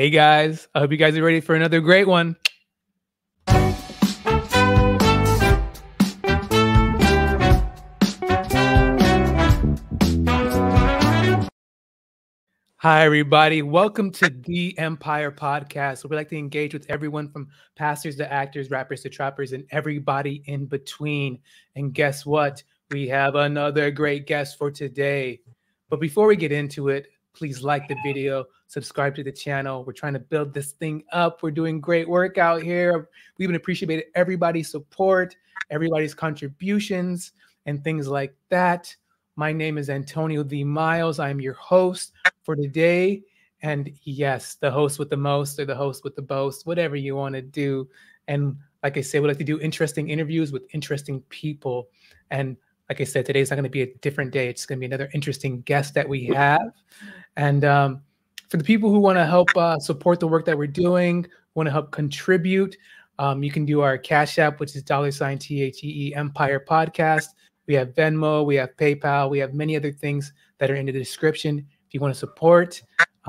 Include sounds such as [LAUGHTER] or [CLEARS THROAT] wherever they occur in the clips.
Hey guys, I hope you guys are ready for another great one. Hi, everybody. Welcome to the Empire Podcast, where we like to engage with everyone from pastors to actors, rappers to trappers, and everybody in between. And guess what? We have another great guest for today. But before we get into it, please like the video, subscribe to the channel. We're trying to build this thing up. We're doing great work out here. We even appreciate everybody's support, everybody's contributions, and things like that. My name is Antonio D. Miles. I'm your host for today. And yes, the host with the most or the host with the boast, whatever you want to do. And like I said, we like to do interesting interviews with interesting people. And like I said, today's not going to be a different day. It's going to be another interesting guest that we have. And um, for the people who want to help uh, support the work that we're doing, want to help contribute, um, you can do our Cash App, which is dollar sign T H E E Empire Podcast. We have Venmo, we have PayPal, we have many other things that are in the description if you want to support.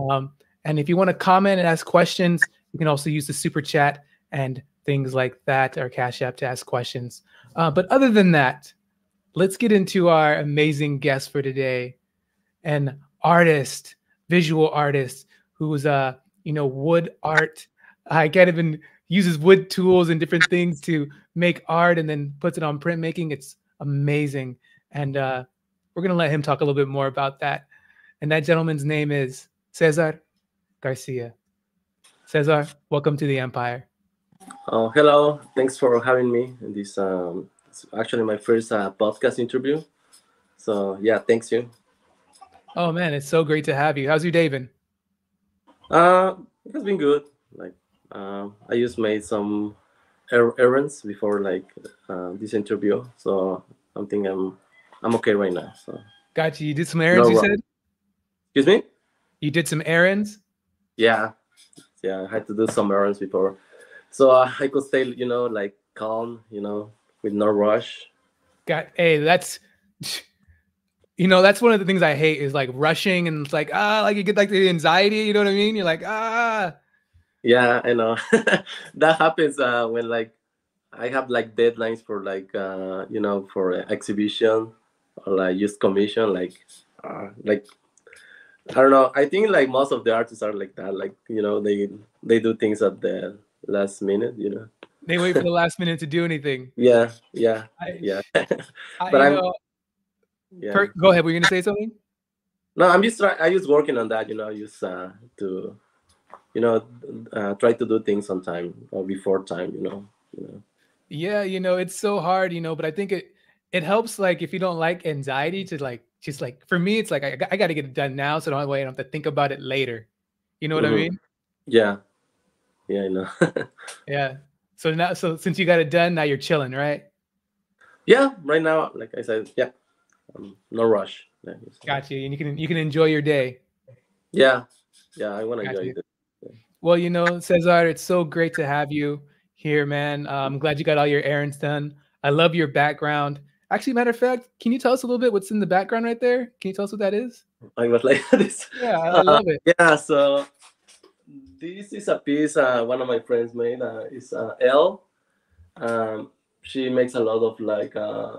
Um, and if you want to comment and ask questions, you can also use the super chat and things like that, or Cash App to ask questions. Uh, but other than that, let's get into our amazing guest for today an artist, visual artist who's uh, you know, wood art. I can't even uses wood tools and different things to make art and then puts it on printmaking. It's amazing. And uh, we're going to let him talk a little bit more about that. And that gentleman's name is Cesar Garcia. Cesar, welcome to the Empire. Oh, hello. Thanks for having me in this. Um, it's actually my first uh, podcast interview. So, yeah, thanks you. Oh, man, it's so great to have you. How's your day been? Uh, it has been good. Like, uh, I just made some er errands before like uh, this interview, so I'm thinking I'm I'm okay right now. So got you. You did some errands. No, you said. Excuse me. You did some errands. Yeah, yeah. I had to do some errands before, so uh, I could stay, you know, like calm, you know, with no rush. Got. Hey, that's. [LAUGHS] You know, that's one of the things I hate is like rushing and it's like ah, like you get like the anxiety. You know what I mean? You're like ah. Yeah i know. [LAUGHS] That happens uh, when like i have like deadlines for like uh, you know for exhibition or like just commission like uh, like i don't know. I think like most of the artists are like that like you know they they do things at the last minute you know? They wait for the [LAUGHS] last minute to do anything. Yeah yeah I, yeah. [LAUGHS] But I, i'm yeah. Per, go ahead. Were you gonna say something? No i'm just trying i just working on that you know just uh to you know uh, try to do things on time or before time you know you know. Yeah you know it's so hard you know but i think it it helps like if you don't like anxiety to like just like for me it's like i, I got to get it done now so don't wait i don't have to think about it later. You know what mm-hmm. i mean? Yeah. Yeah i know. [LAUGHS] Yeah. So now so since you got it done now you're chilling right? Yeah right now like i said yeah um, no rush yeah, got you and you can you can enjoy your day yeah yeah i want to enjoy it well, you know, Cesar, it's so great to have you here, man. Uh, I'm glad you got all your errands done. I love your background. Actually, matter of fact, can you tell us a little bit what's in the background right there? Can you tell us what that is? I was like [LAUGHS] this. Yeah, I love it. Uh, yeah, so this is a piece uh, one of my friends made. Uh, it's uh, Elle. Um, she makes a lot of like uh,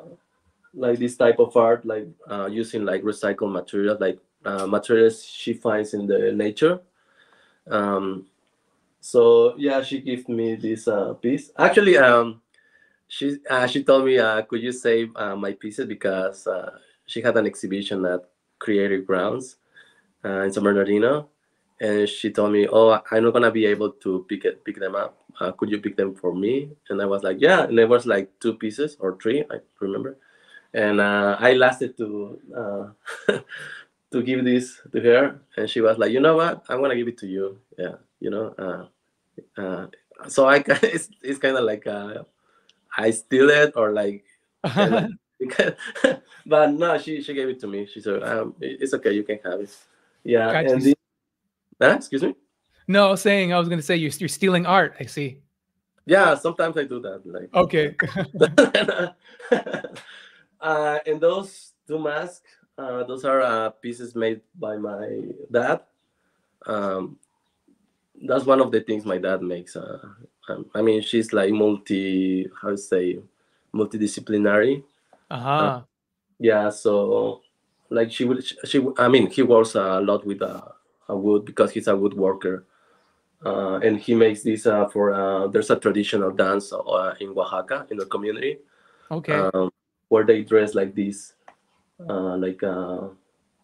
like this type of art, like uh, using like recycled materials, like uh, materials she finds in the nature. Um, so yeah, she gave me this uh, piece. Actually, um, she uh, she told me, uh, could you save uh, my pieces because uh, she had an exhibition at Creative Grounds uh, in San Bernardino, and she told me, oh, I'm not gonna be able to pick it, pick them up. Uh, could you pick them for me? And I was like, yeah. And there was like two pieces or three, I remember. And uh, I lasted to uh, [LAUGHS] to give this to her, and she was like, you know what? I'm gonna give it to you. Yeah you know. Uh, uh, so I [LAUGHS] it's it's kind of like uh, I steal it or like, [LAUGHS] but no, she she gave it to me. She said, um, "It's okay, you can have it." Yeah, gotcha. and the, huh? excuse me. No, saying I was gonna say you're you're stealing art. I see. Yeah, sometimes I do that. Like okay. Uh, and those two masks, uh, those are uh, pieces made by my dad. Um, that's one of the things my dad makes. Uh, um, I mean, she's like multi, how to say, multidisciplinary. Uh-huh. Uh, yeah, so like she would, she, she I mean, he works a lot with uh, a wood because he's a woodworker. Uh, and he makes this uh, for uh, there's a traditional dance uh, in Oaxaca in the community. Okay. Um, where they dress like this, uh, like uh,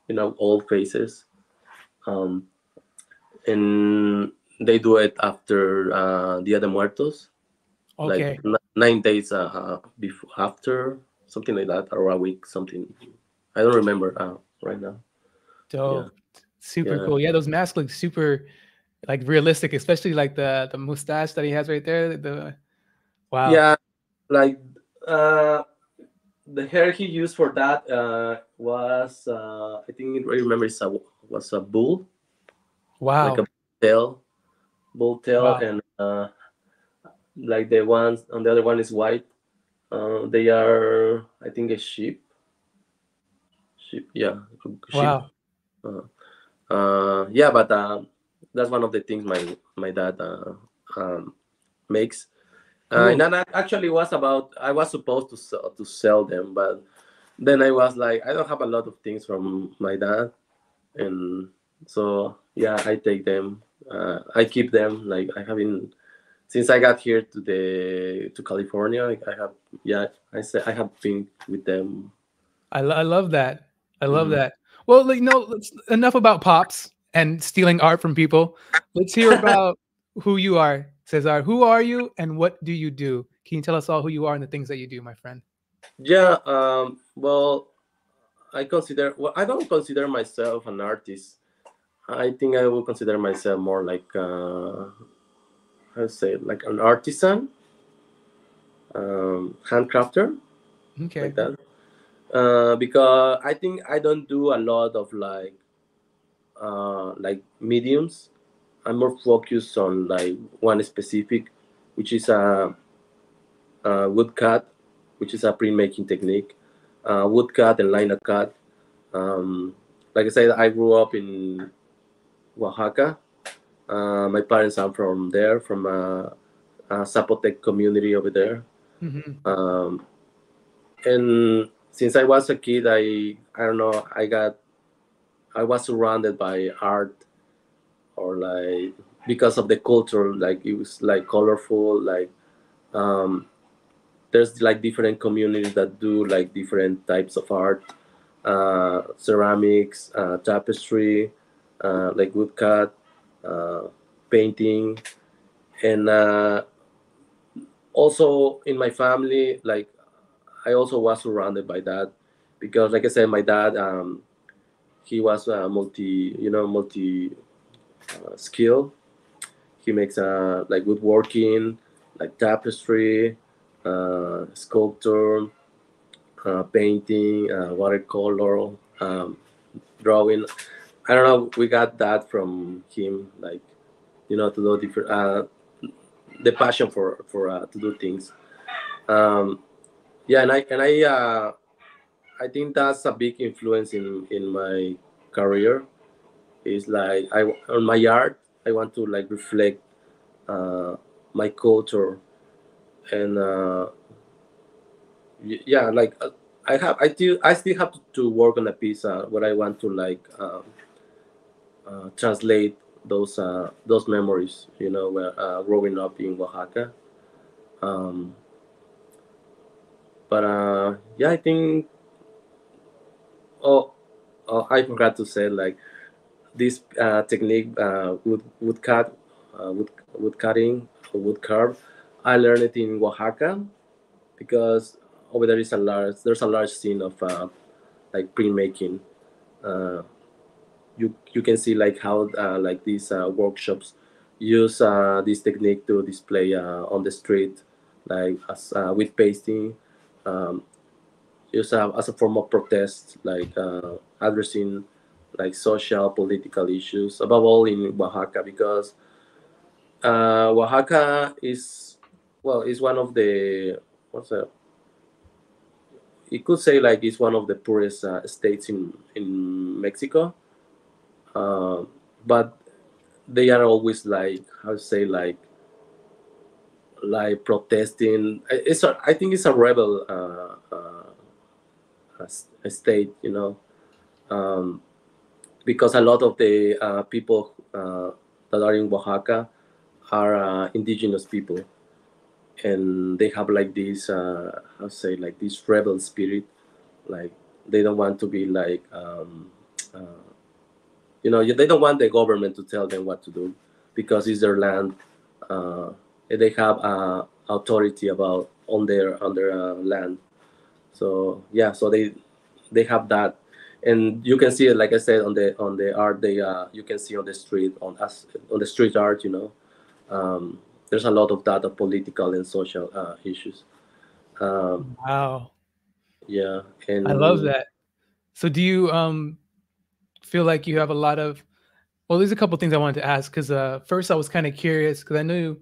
you know, old faces, um, and they do it after uh, Dia de Muertos. Okay. Like nine days uh, before, after something like that, or a week, something. I don't remember uh, right now. Dope. Yeah. Super yeah. cool. Yeah, those masks look super like realistic, especially like the the mustache that he has right there. The wow. Yeah, like uh the hair he used for that uh was uh I think I remember it's a was a bull. Wow. Like a bull tail. Bull tail wow. and uh like the ones on the other one is white. Uh, they are I think a sheep. Sheep, yeah. Sheep. Wow. Uh, uh, yeah, but uh, that's one of the things my my dad uh, um, makes. Uh, and then actually was about I was supposed to sell, to sell them, but then I was like I don't have a lot of things from my dad, and so yeah I take them. Uh, I keep them. Like I haven't since I got here to the to California. I have yeah I said I have been with them. I, I love that. I love mm-hmm. that. Well, like no, enough about pops and stealing art from people. Let's hear [LAUGHS] about who you are, Cesar. Who are you and what do you do? Can you tell us all who you are and the things that you do, my friend? Yeah, um, well, I consider well, I don't consider myself an artist. I think I will consider myself more like uh, how to say like an artisan, um, handcrafter, okay, like that. Uh, because I think I don't do a lot of like uh, like mediums. I'm more focused on like one specific, which is a, a wood cut, which is a printmaking technique. Uh, wood cut and linocut. Um, like I said, I grew up in Oaxaca. Uh, my parents are from there, from a, a Zapotec community over there. Mm-hmm. Um, and since I was a kid, I I don't know, I got I was surrounded by art or like because of the culture, like it was like colorful, like um, there's like different communities that do like different types of art, uh, ceramics, uh, tapestry, uh, like woodcut, uh, painting, and uh, also in my family, like I also was surrounded by that because, like I said, my dad um, he was multi you know multi uh, skill. He makes uh, like woodworking like tapestry uh, sculpture uh, painting uh, watercolor um, drawing. I don't know we got that from him like you know to do different uh, the passion for for uh, to do things. Um, yeah and i and i uh, I think that's a big influence in in my career. Is like I on my art, I want to like reflect uh, my culture, and uh, yeah, like uh, I have I still I still have to work on a piece uh, where I want to like um, uh, translate those uh, those memories. You know, where uh, growing up in Oaxaca. Um, but uh, yeah, I think oh, oh, I forgot to say like this uh, technique uh, wood wood cut uh, wood wood cutting wood carve. I learned it in Oaxaca because over there is a large there's a large scene of uh, like printmaking. Uh, you you can see like how uh, like these uh, workshops use uh, this technique to display on the street like as with pasting um, use as a form of protest, like addressing like social, political issues, above all in Oaxaca, because uh, Oaxaca is well, is one of the what's that? You could say like it's one of the poorest uh, states in in Mexico, uh, but they are always like how to say like like protesting. It's a, I think it's a rebel uh, uh, a state, you know, um, because a lot of the uh, people uh, that are in Oaxaca are uh, indigenous people, and they have like this uh, how say like this rebel spirit, like they don't want to be like. Um, you know, they don't want the government to tell them what to do because it's their land. Uh, they have uh, authority about on their on their uh, land. So yeah, so they they have that, and you can see it like I said on the on the art. They uh, you can see on the street on us on the street art. You know, um, there's a lot of that of political and social uh, issues. Um, wow. Yeah, and I love that. So do you um feel like you have a lot of well there's a couple things i wanted to ask because uh, first i was kind of curious because i knew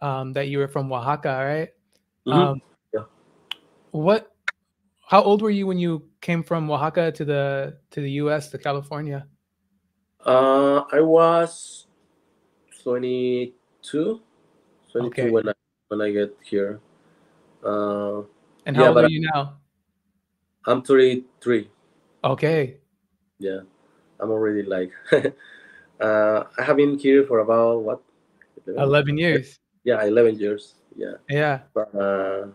um, that you were from oaxaca right Mhm. um, Yeah. what how old were you when you came from oaxaca to the to the us to california Uh, I was 22, 22 Okay. when I when I get here. Uh, and how Yeah, old are you now I'm 33. okay Yeah, I'm already like. [LAUGHS] uh, I have been here for about what? 11 years Yeah, 11 years. Yeah, yeah but uh,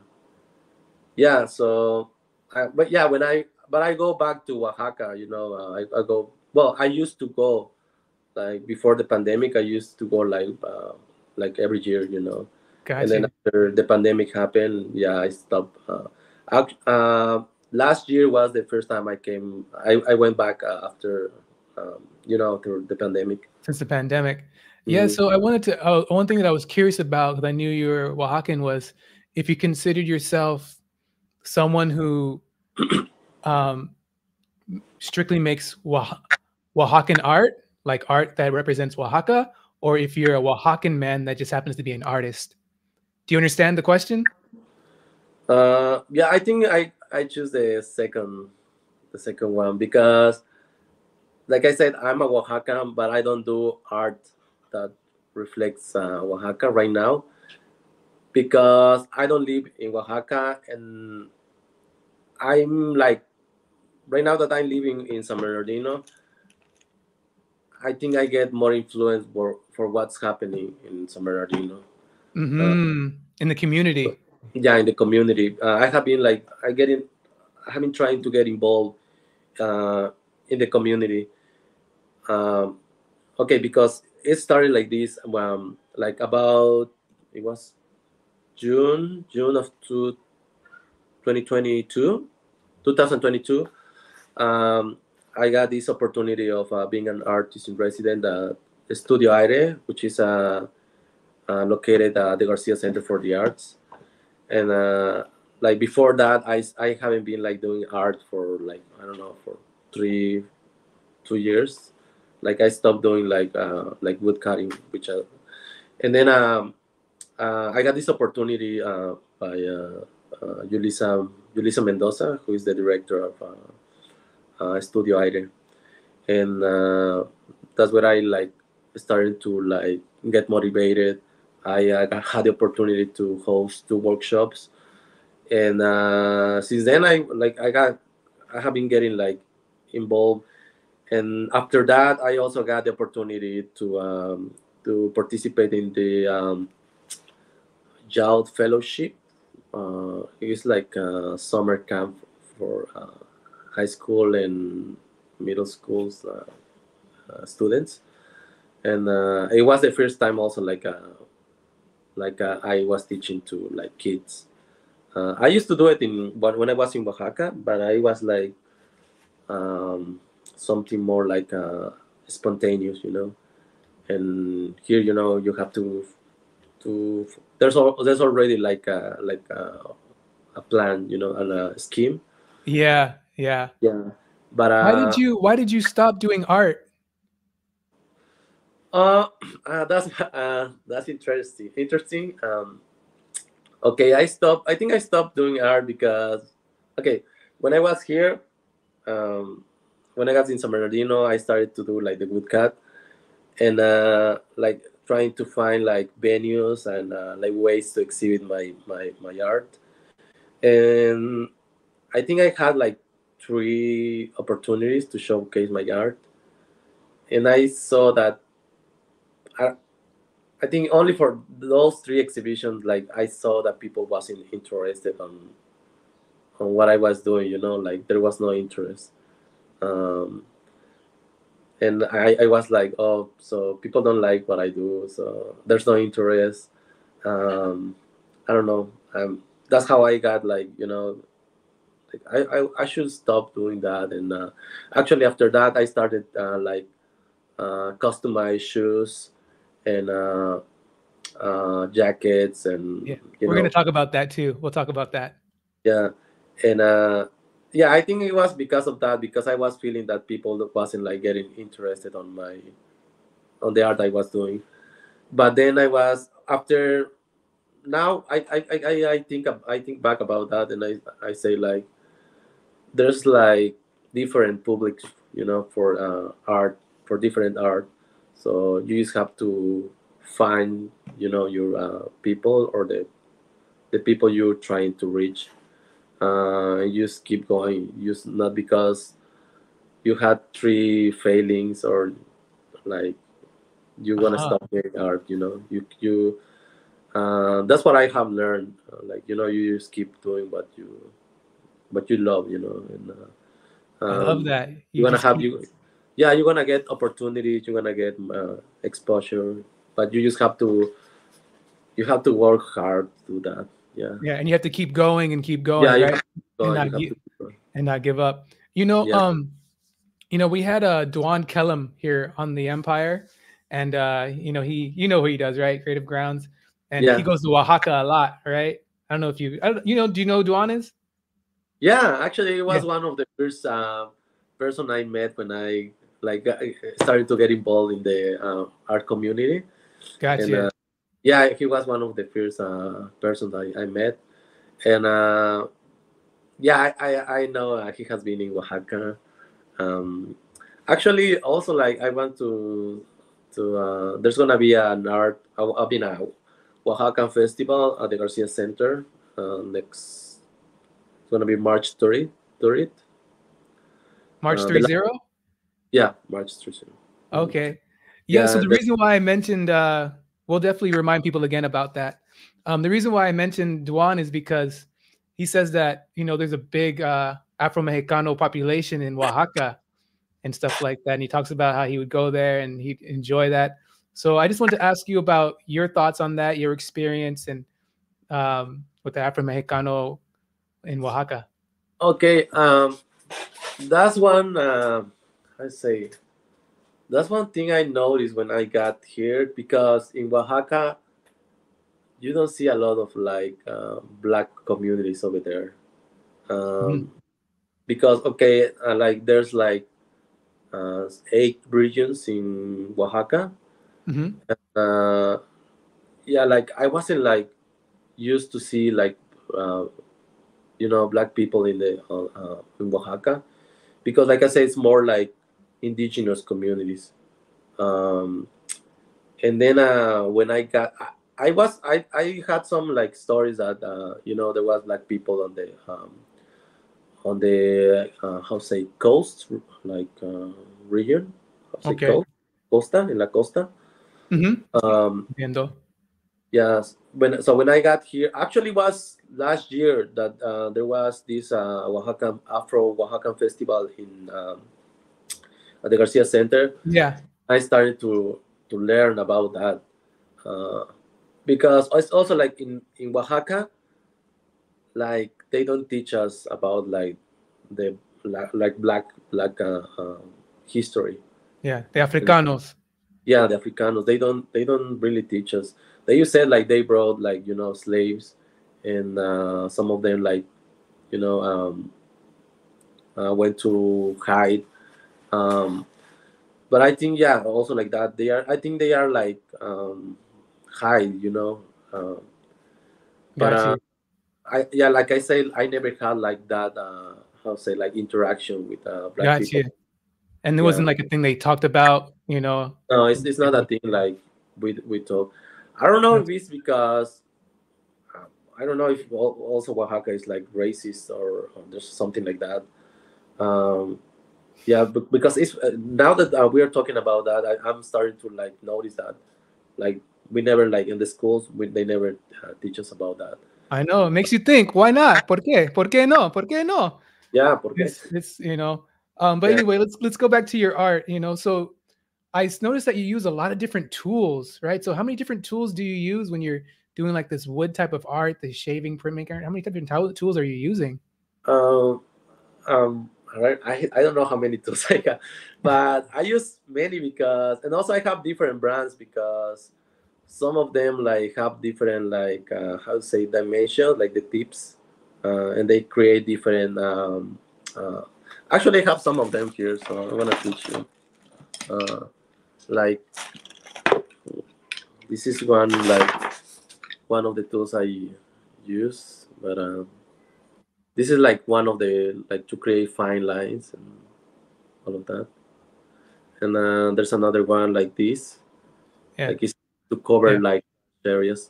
yeah. So, I, but yeah, when I but I go back to Oaxaca, you know, uh, I, I go. Well, I used to go like before the pandemic. I used to go like uh, like every year, you know. gotcha. and then after the pandemic happened yeah i stopped uh, uh, last year was the first time i came i, I went back uh, after um, you know through the pandemic since the pandemic. Yeah, Mhm. so I wanted to. Uh, one thing that I was curious about because I knew you were Oaxacan was if you considered yourself someone who um, strictly makes Oax- Oaxacan art, like art that represents Oaxaca, or if you're a Oaxacan man that just happens to be an artist. Do you understand the question? uh, yeah i think i i choose the second the second one because like i said i'm a oaxacan but i don't do art that reflects uh, oaxaca right now because i don't live in oaxaca and i'm like right now that i'm living in san bernardino i think i get more influence for, for what's happening in san bernardino. Hmm In the community. yeah in the community. Uh, i have been like i get in i have been trying to get involved uh, in the community. Um, okay because it started like this um, like about it was june june of two, 2022 2022 um, i got this opportunity of uh, being an artist in resident at studio aire which is uh, uh, located at the garcia center for the arts. And uh, like before that I, I haven't been like doing art for like i don't know for three two years. Like i stopped doing like uh, like wood cutting which I, and then um, uh, i got this opportunity uh, by uh, uh, mendoza who is the director of uh, uh, studio aire. And uh, that's where i like started to like get motivated. I had the opportunity to host two workshops, and since then I like I got I have been getting like involved, and after that I also got the opportunity to um, to participate in the um, Youth Fellowship. Uh, it's like a summer camp for uh, high school and middle schools uh, uh, students, and uh, it was the first time also like. Uh, like uh, I was teaching to like kids. I used to do it in when when I was in Oaxaca, but I was like um, something more like spontaneous, you know. And here, you know, you have to to there's al- there's already like a like a, a plan, you know, and a scheme. Yeah, yeah. Yeah, but uh, Why did you Why did you stop doing art? Uh, uh that's [LAUGHS] uh that's interesting. Interesting. Um, okay, I stopped. I think I stopped doing art because, okay, when I was here, um, when I got in San Bernardino, I started to do like the woodcut, and uh, like trying to find like venues and uh, like ways to exhibit my my my art. And i think i had like three opportunities to showcase my art. And i saw that I, I think only for those three exhibitions like i saw that people wasn't interested on on what i was doing you know like there was no interest. Um and I, I was like oh so people don't like what i do so there's no interest. Um i don't know. Um that's how i got like you know like i i, I should stop doing that. And uh, actually after that i started uh, like uh customized shoes and uh uh jackets and Yeah, We're know. to talk about that too. We'll talk about that. yeah. And uh yeah i think it was because of that because i was feeling that people wasn't like getting interested on my on the art i was doing. But then i was after now i i i, I think i think back about that and i i say like there's like different publics you know for uh art for different art. So you just have to find you know your uh, people or the the people you're trying to reach uh, and just keep going. Just not because you had three failings or like you want to Uh-huh. stop doing art. You know, you you. Uh, that's what I have learned. Uh, like you know, you just keep doing what you, what you love. You know, and uh, I love um, that. you're gonna have you. Yeah, you're gonna get opportunities. You're gonna get uh, exposure, but you just have to. You have to work hard to do that. Yeah. Yeah, and you have to keep going and keep going, yeah, right? have to go, not you have keep going. and not give up. You know, Yeah. um, you know, we had uh Dwan Kellum here on the Empire, and uh, you know, he you know who he does, right? Creative Grounds, and Yeah. he goes to Oaxaca a lot, right? I don't know if you, I don't, you know, do you know who Dwan is? Yeah, actually, it was one of the first uh, person I met when I like started to get involved in the uh, art community. Gotcha. And uh, yeah, he was one of the first uh, persons I, I met, and uh, yeah, I I, I know uh, he has been in Oaxaca. Um, actually, also like I want to to uh, there's gonna be an art uh, I mean a Oaxaca festival at the Garcia Center uh, next. It's gonna be March 30th. 30th. March uh, three la- zero. Yeah, March three zero. Okay. Yeah. so Yeah, the reason why I mentioned, uh, we'll definitely remind people again about that. Um, the reason why I mentioned Dwan is because he says that you know there's a big uh, Afro Mexicano population in Oaxaca and stuff like that, and he talks about how he would go there and he'd enjoy that. So I just want to ask you about your thoughts on that, your experience, and um, with the Afro Mexicano in Oaxaca. Okay, um, that's one. Uh, I say that's one thing I noticed when I got here because in Oaxaca, you don't see a lot of like uh, black communities over there. Um, Because okay, uh, like there's like uh, eight regions in Oaxaca. hmm Uh, yeah, like I wasn't like used to see like uh, you know black people in the uh, uh, in Oaxaca because like I say it's more like indigenous communities um and then uh when I got I, I was I I had some like stories that uh you know there was black people on the um on the uh, how say coast like uh, region Okay. coast costa in la costa hmm um Entiendo. Yes. When so when I got here, actually was last year that uh, there was this uh, Oaxaca Afro Oaxacan festival in um, at the Garcia Center. Yeah. I started to to learn about that uh, because it's also like in in Oaxaca, like they don't teach us about like the like, like black black uh, uh, history Yeah. The Africanos. yeah the africanos they don't they don't really teach us they you said like they brought like you know slaves and uh, some of them like you know um, uh, went to hide um, but i think yeah also like that they are i think they are like um, hide you know uh, but uh, I yeah like I said I never had like that uh, how say like interaction with uh, black Gotcha. people and it Yeah. wasn't like a thing they talked about. You know, No, it's, it's not a thing like we we talk. I don't know if it's because uh, I don't know if also Oaxaca is like racist or, or there's something like that. Um, yeah, because it's uh, now that uh, we are talking about that, I, I'm starting to like notice that, like we never like in the schools we, they never uh, teach us about that. I know it makes you think. Why not? ¿Por qué? ¿Por qué no? ¿Por qué no? Yeah, porque It's, it's you know. Um, but Yeah. anyway, let's let's go back to your art. You know, so i noticed that you use a lot of different tools, right? So how many different tools do you use when you're doing like this wood type of art, the shaving printmaker? How many different tool- tools are you using? Um, um, all right. I I don't know how many tools [LAUGHS] I got, but I use many because, and also I have different brands because some of them like have different like uh, how to say dimensions, like the tips, uh, and they create different. Um, uh, actually, I have some of them here, so I'm gonna teach you. Uh, like this is one like one of the tools I use, but um, this is like one of the like to create fine lines and all of that. And uh, there's another one like this, Yeah. like it's to cover Yeah. like areas.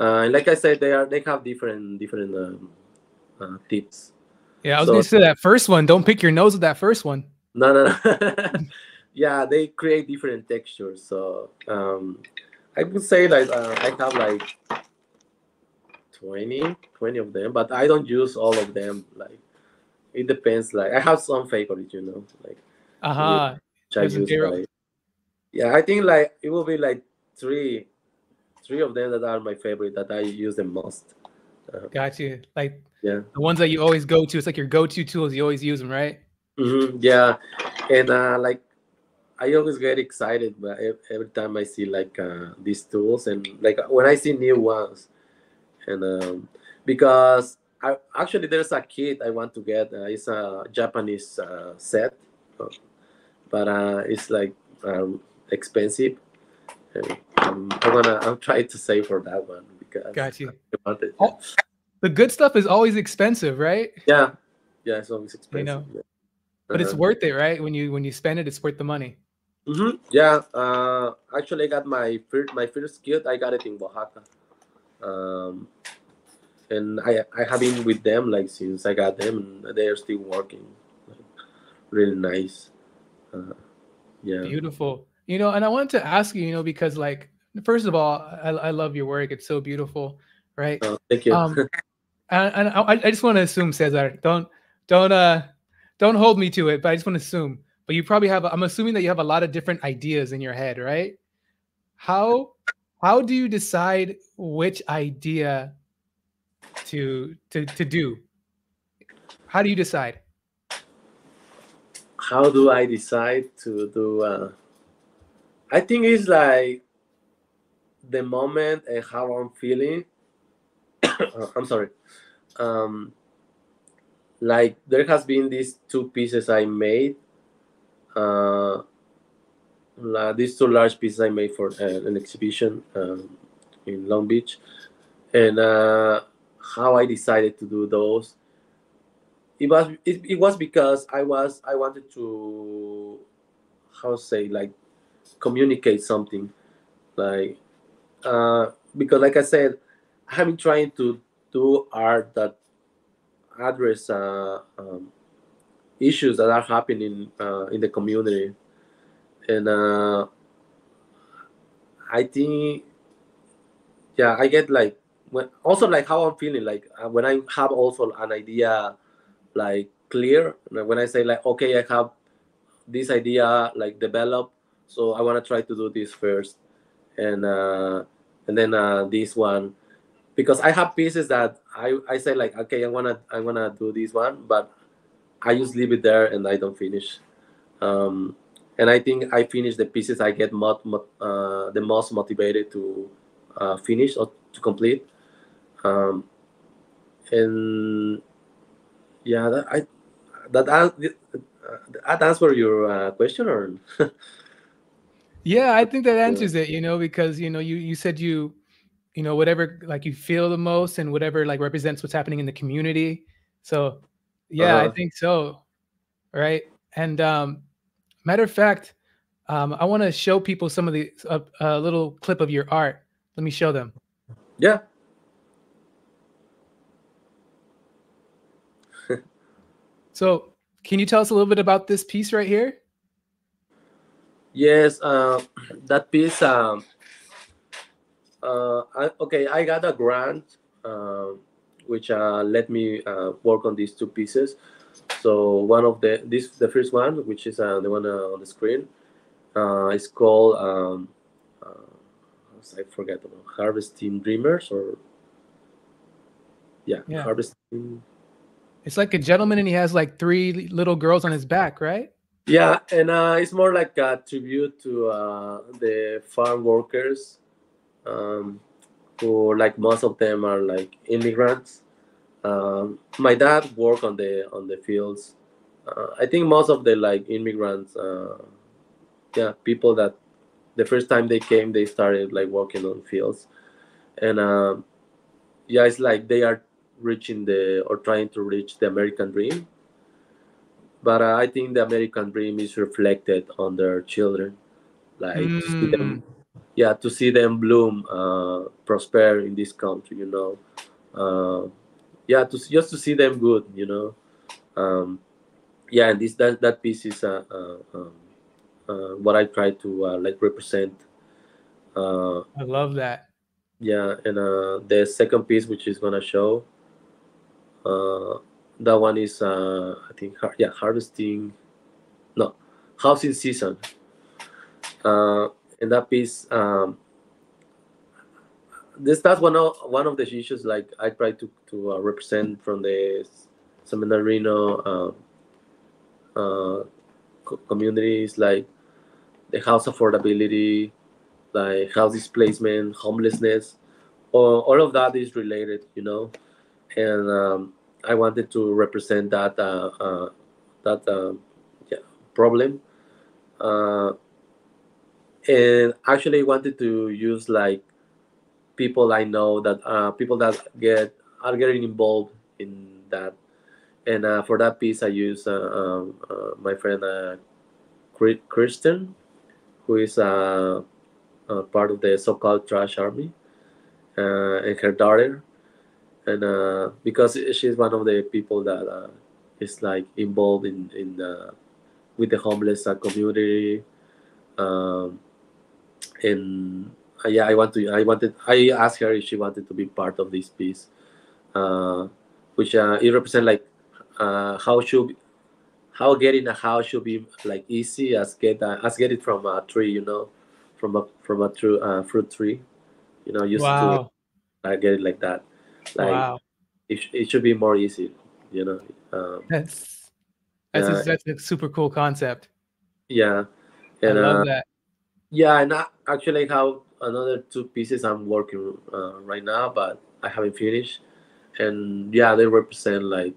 Uh, and like I said, they are they have different different um, uh, tips. Yeah, I was So- gonna say that first one. Don't pick your nose with that first one. No, no, no. [LAUGHS] yeah, they create different textures. So um, I would say like uh, I have like 20, 20 of them, but I don't use all of them. Like it depends. Like I have some favorites, you know, like Uh huh. which I use. Like, yeah, I think like it will be like three, three of them that are my favorite that I use the most. Got you. Like Yeah. the ones that you always go to. It's like your go-to tools. You always use them, right? hmm yeah, and uh, like I always get excited, but every time I see like uh, these tools and like when I see new ones, and um, because I actually there's a kit I want to get. Uh, it's a Japanese uh, set, but uh, it's like um, expensive. Um, I'm gonna I'm trying to save for that one because Got you. I want it. Oh. The good stuff is always expensive, right? Yeah, yeah, it's always expensive. You know. yeah. But it's Uh-huh. worth it, right? When you when you spend it, it's worth the money. hmm Yeah, uh, actually, I got my first my first kit. I got it in Oaxaca, um, and I I have been with them like since I got them, and they are still working, like, really nice. Uh, yeah, Beautiful. You know, and I wanted to ask you, you know, because like first of all, I, I love your work. It's so beautiful, right? Uh, thank you. Um, [LAUGHS] and, and I, I just want to assume, Cesar, don't don't uh don't hold me to it, but I just want to assume. But you probably have. I'm assuming that you have a lot of different ideas in your head, right? How how do you decide which idea to to to do? How do you decide? How do I decide to do? Uh, I think it's like the moment and how I'm feeling. [COUGHS] Uh, I'm sorry. Um, like there has been these two pieces I made. Uh, la- these two large pieces I made for uh, an exhibition um, in Long Beach, and uh, how I decided to do those. It was it, it was because I was I wanted to how say like communicate something like uh, because like I said I have been trying to do art that address uh, um, issues that are happening uh, in the community and uh, I think yeah I get like when also like how I'm feeling like uh, when I have also an idea like clear when I say like okay I have this idea like developed so I want to try to do this first. And uh, and then uh, this one because I have pieces that I, I say like okay I wanna I wanna do this one but I just leave it there and I don't finish. Um, and I think I finish the pieces I get mot- uh, the most motivated to uh, finish or to complete um, and yeah that I that uh, that answer your uh, question or [LAUGHS] Yeah, I think that answers it, you know, because you know, you you said you, you know, whatever like you feel the most and whatever like represents what's happening in the community. So yeah, I Uh-huh. think so. Right. And um Matter of fact, um, I want to show people some of the a uh, little clip of your art. Let me show them. Yeah. [LAUGHS] so, can you tell us a little bit about this piece right here? Yes, uh, that piece. Um, uh, I, okay, I got a grant, uh, which uh, let me uh, work on these two pieces. So one of the this the first one, which is uh, the one uh, on the screen, uh, is called um, uh, I forget about harvesting dreamers or yeah, Yeah. harvesting. It's like a gentleman, and he has like three little girls on his back, right? Yeah, and uh, it's more like a tribute to uh, the farm workers, um, who like most of them are like immigrants. Um, my dad worked on the on the fields. Uh, I think most of the like immigrants, uh, yeah, people that the first time they came, they started like working on fields, and um, yeah, it's like they are reaching the or trying to reach the American dream. But uh, I think the American dream is reflected on their children, like to see them, yeah, to see them bloom, uh, prosper in this country, you know, uh, yeah, to just to see them good, you know, um, yeah, and this that that piece is uh, uh, um, uh, what I try to uh, like represent. Uh, I love that. yeah, and uh, the second piece, which is gonna show, uh, that one is uh, I think har- yeah harvesting, no, housing season. Uh, and that piece, um, this that's one of one of the issues like I try to to uh, represent from the San Bernardino uh, uh, co- communities like the house affordability, like house displacement, homelessness, all, all of that is related, you know, and um, I wanted to represent that uh, uh, that uh, yeah, problem, uh, and actually wanted to use like people I know that uh, people that get are getting involved in that, and uh, for that piece I use uh, um, uh, my friend uh, Kristen, who is uh, uh, part of the so-called trash army, and her daughter. And because she's one of the people that is like involved in in with the homeless community, um, and yeah, I want to. I wanted. I asked her if she wanted to be part of this piece, uh, which uh, it represent like uh, how should how getting a house should be like easy as get uh, as get it from a tree, you know, from a from a true uh, fruit tree, you know, used Wow. to uh, get it like that like wow. it, it should be more easy you know um, That's that's, a, uh, that's a super cool concept. yeah I and love uh, that. yeah and I actually have another two pieces i'm working uh, right now but i haven't finished. And yeah they represent like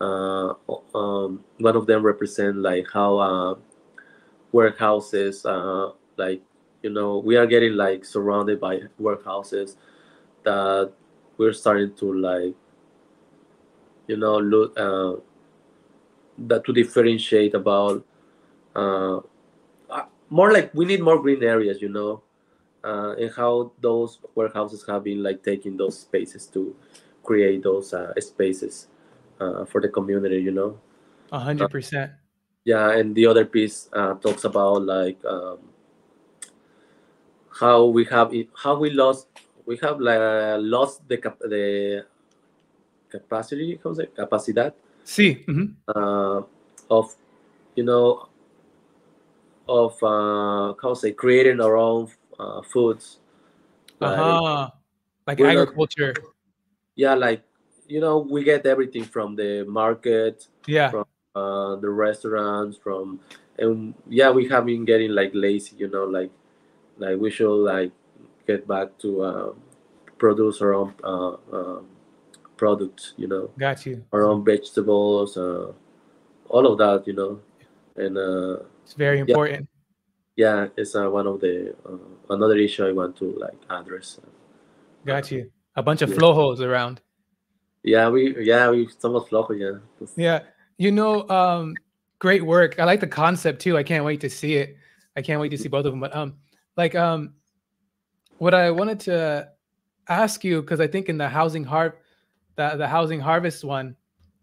uh, um, one of them represent like how uh, warehouses uh, like you know we are getting like surrounded by warehouses that we're starting to like you know look uh, that to differentiate about uh, uh, more like we need more green areas you know uh, and how those warehouses have been like taking those spaces to create those uh, spaces uh, for the community you know A hundred percent. yeah and the other piece uh, talks about like um, how we have how we lost we have like lost the cap- the capacity how's it capacidad See. mhm. uh, of you know of uh, how say creating our own uh, foods like, Uh-huh. Like we're not- agriculture. yeah like you know we get everything from the market Yeah. from uh, the restaurants from and yeah we have been getting like lazy you know like like we should like get back to uh, produce our own uh, um, products you know Got you. our own vegetables uh, all of that you know and uh, It's very important. yeah it's uh, one of the uh, another issue i want to like address Got you. A bunch of Yeah. flojos around. yeah we yeah we somos flojos yeah Yeah. You know, um, great work. I like the concept too. I can't wait to see it. I can't wait to see both of them. But um, like um, what I wanted to ask you because I think in the housing har, the the housing harvest one,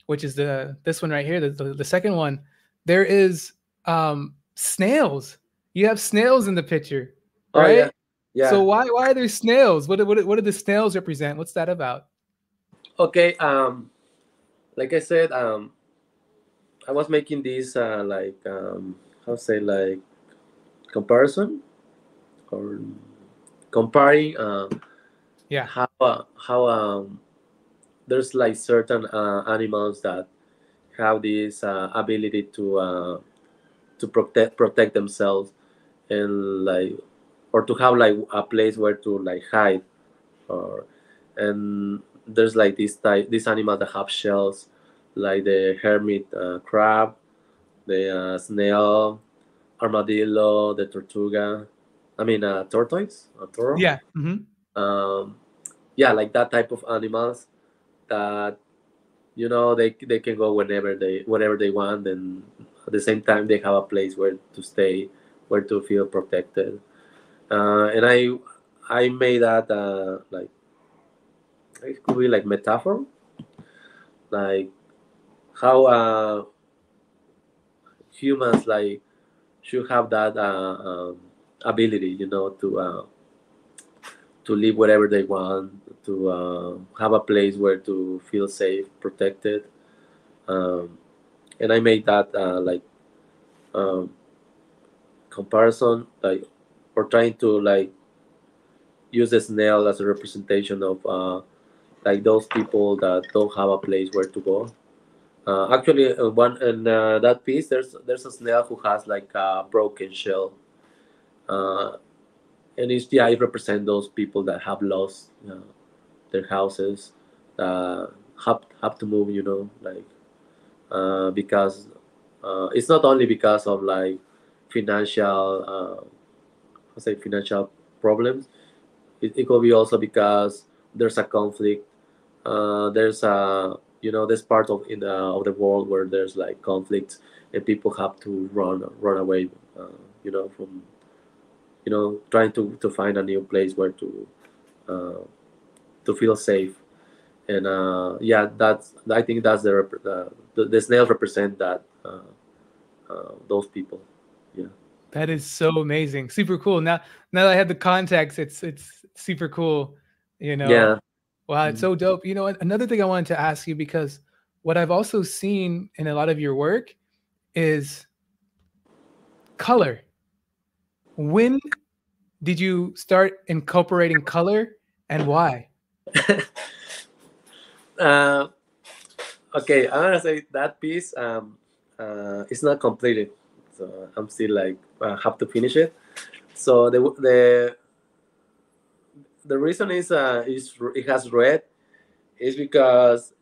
which is the this one right here, the the, the second one, there is um snails. You have snails in the picture, right? Oh, yeah. yeah. So why why are there snails? What what what do the snails represent? What's that about? Okay. Um, like I said, um, I was making this uh, like um, how say like comparison or comparing uh, yeah how uh, how um, there's like certain uh, animals that have this uh, ability to uh, to protect protect themselves and like or to have like a place where to like hide or and there's like this type this animal that have shells like the hermit uh, crab the uh, snail armadillo the tortuga i mean uh, tortoise a toro. yeah mm-hmm. um, yeah like that type of animals that you know they they can go whenever they whenever they want and at the same time they have a place where to stay where to feel protected. Uh, and i i made that uh, like it could be like metaphor. Like how uh, humans like should have that uh, um, ability you know to uh, to live wherever they want to uh, have a place where to feel safe protected. Um, and i made that like um, comparison like or trying to like use the snail as a representation of uh, like those people that don't have a place where to go. Uh, actually, uh, one in uh, that piece, there's there's a snail who has like a broken shell, uh, and it's yeah, it represents those people that have lost uh, their houses, uh, have have to move, you know, like uh, because uh, it's not only because of like financial, uh, say financial problems. It, it could be also because there's a conflict uh, there's a you know this part of in the of the world where there's like conflicts and people have to run run away uh, you know from you know trying to to find a new place where to uh, to feel safe and uh, yeah that's i think that's the the, the snails represent that uh, uh, those people yeah that is so amazing super cool now now that i have the context it's it's super cool you know yeah Wow, it's mm-hmm. so dope. You know, another thing I wanted to ask you because what I've also seen in a lot of your work is color. When did you start incorporating color and why? [LAUGHS] uh, okay, I'm gonna say that piece um, uh, is not completed, so I'm still like uh, have to finish it. So the the the reason is uh, is it has red is because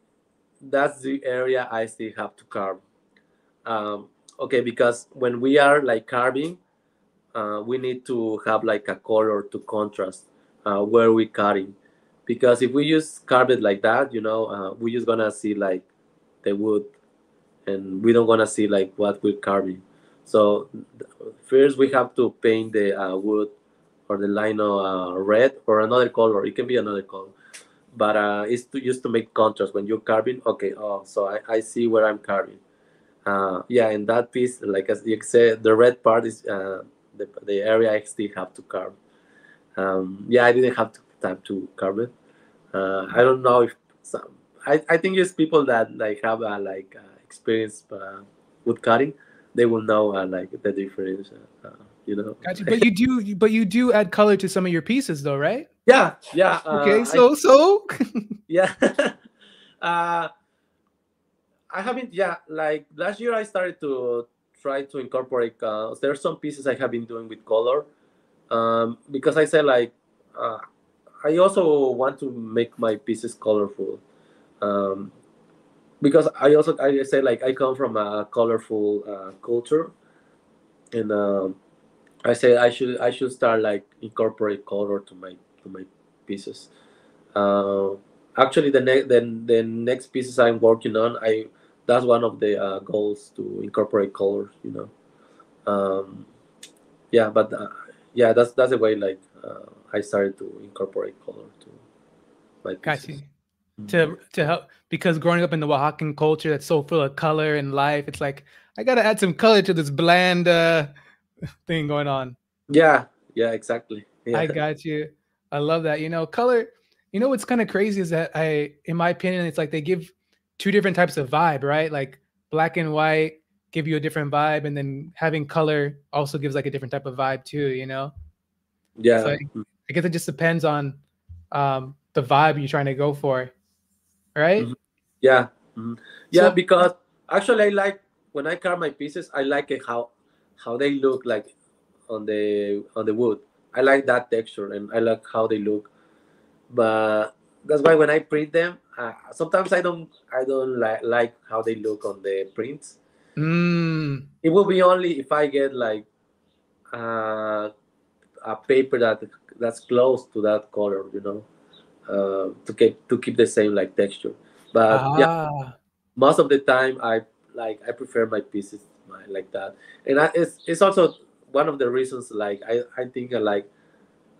that's the area I still have to carve. Um, okay, because when we are like carving, uh, we need to have like a color to contrast uh, where we cutting. Because if we use carve it like that, you know, uh, we're just gonna see like the wood, and we don't gonna see like what we're carving. So first we have to paint the uh, wood or the lino uh, red or another color. It can be another color, but uh, it's to just to make contrast when you're carving. Okay, oh, so I, I see where I'm carving. Uh, yeah, in that piece, like as you said, the red part is uh, the, the area I still have to carve. Um, yeah, I didn't have time to carve it. Uh, I don't know if some. I, I think it's people that like have a like experience uh, wood cutting, they will know uh, like the difference. Uh, you know. Gotcha. But you do, but you do add color to some of your pieces, though, right? Yeah, yeah. okay, uh, so I, so. [LAUGHS] yeah. [LAUGHS] uh, I haven't. Yeah, like last year, I started to try to incorporate. Uh, there are some pieces I have been doing with color, um, because I said like, uh, I also want to make my pieces colorful. Um, because I also I say like I come from a colorful uh, culture, and um, I said I should I should start like incorporate color to my to my pieces. Uh, actually, the next then the next pieces I'm working on, I that's one of the uh, goals to incorporate color. You know, um, yeah, but uh, yeah, that's that's the way like uh, I started to incorporate color to my pieces. To to help because growing up in the Oaxacan culture that's so full of color and life, it's like I gotta add some color to this bland uh [LAUGHS] thing going on. Yeah, yeah, exactly. Yeah, I got you. I love that. You know, color. You know what's kind of crazy is that I, in my opinion, it's like they give two different types of vibe, right? Like black and white give you a different vibe, and then having color also gives like a different type of vibe too. You know, yeah, so I, I guess it just depends on um, the vibe you're trying to go for, right? Mhm. yeah, mhm. yeah. So- because actually, I like when I carve my pieces. I like it how how they look like on the on the wood. I like that texture, and I like how they look. But that's why when I print them, uh, sometimes I don't I don't like like how they look on the prints. Mm, It will be only if I get like uh, a paper that that's close to that color, you know, uh, to keep to keep the same like texture. But yeah, ah, most of the time I like I prefer my pieces my, like that, and I, it's it's also one of the reasons like I I think I like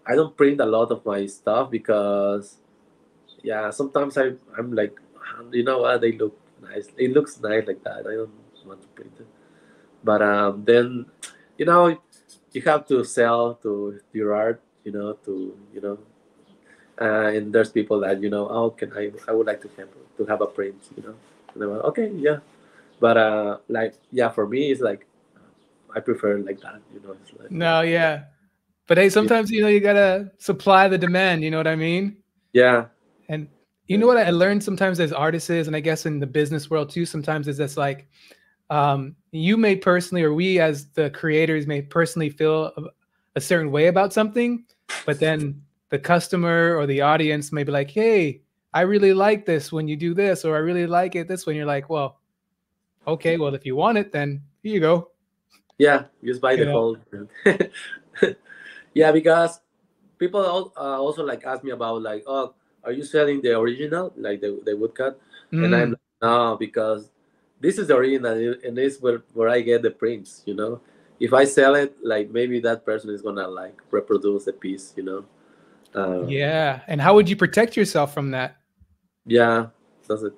I don't print a lot of my stuff because yeah sometimes I I'm like you know what? They look nice. It looks nice like that. I don't want to print it. But um then you know you have to sell to your art you know to you know uh, and there's people that you know oh can I I would like to have to have a print you know and I'm like, okay yeah but uh like yeah for me it's like I prefer like that you know it's like no, yeah. But hey, sometimes you know you gotta supply the demand. You know what I mean? yeah And you know what I learned sometimes as artists is, and I guess in the business world too, sometimes is that's like um, you may personally, or we as the creators may personally feel a, a certain way about something, but then the customer or the audience may be like, "Hey, I really like this when you do this," or "I really like it this when you're like, well, okay, well if you want it, then here you go." Yeah, just buy the Yeah. whole. [LAUGHS] yeah, because people uh, also like ask me about like, oh, are you selling the original, like the the woodcut? And Mm, I'm like, no, because this is the original, and this is where where I get the prints. You know, if I sell it, like maybe that person is gonna like reproduce the piece. You know. Uh, yeah. And how would you protect yourself from that? Yeah, that's it.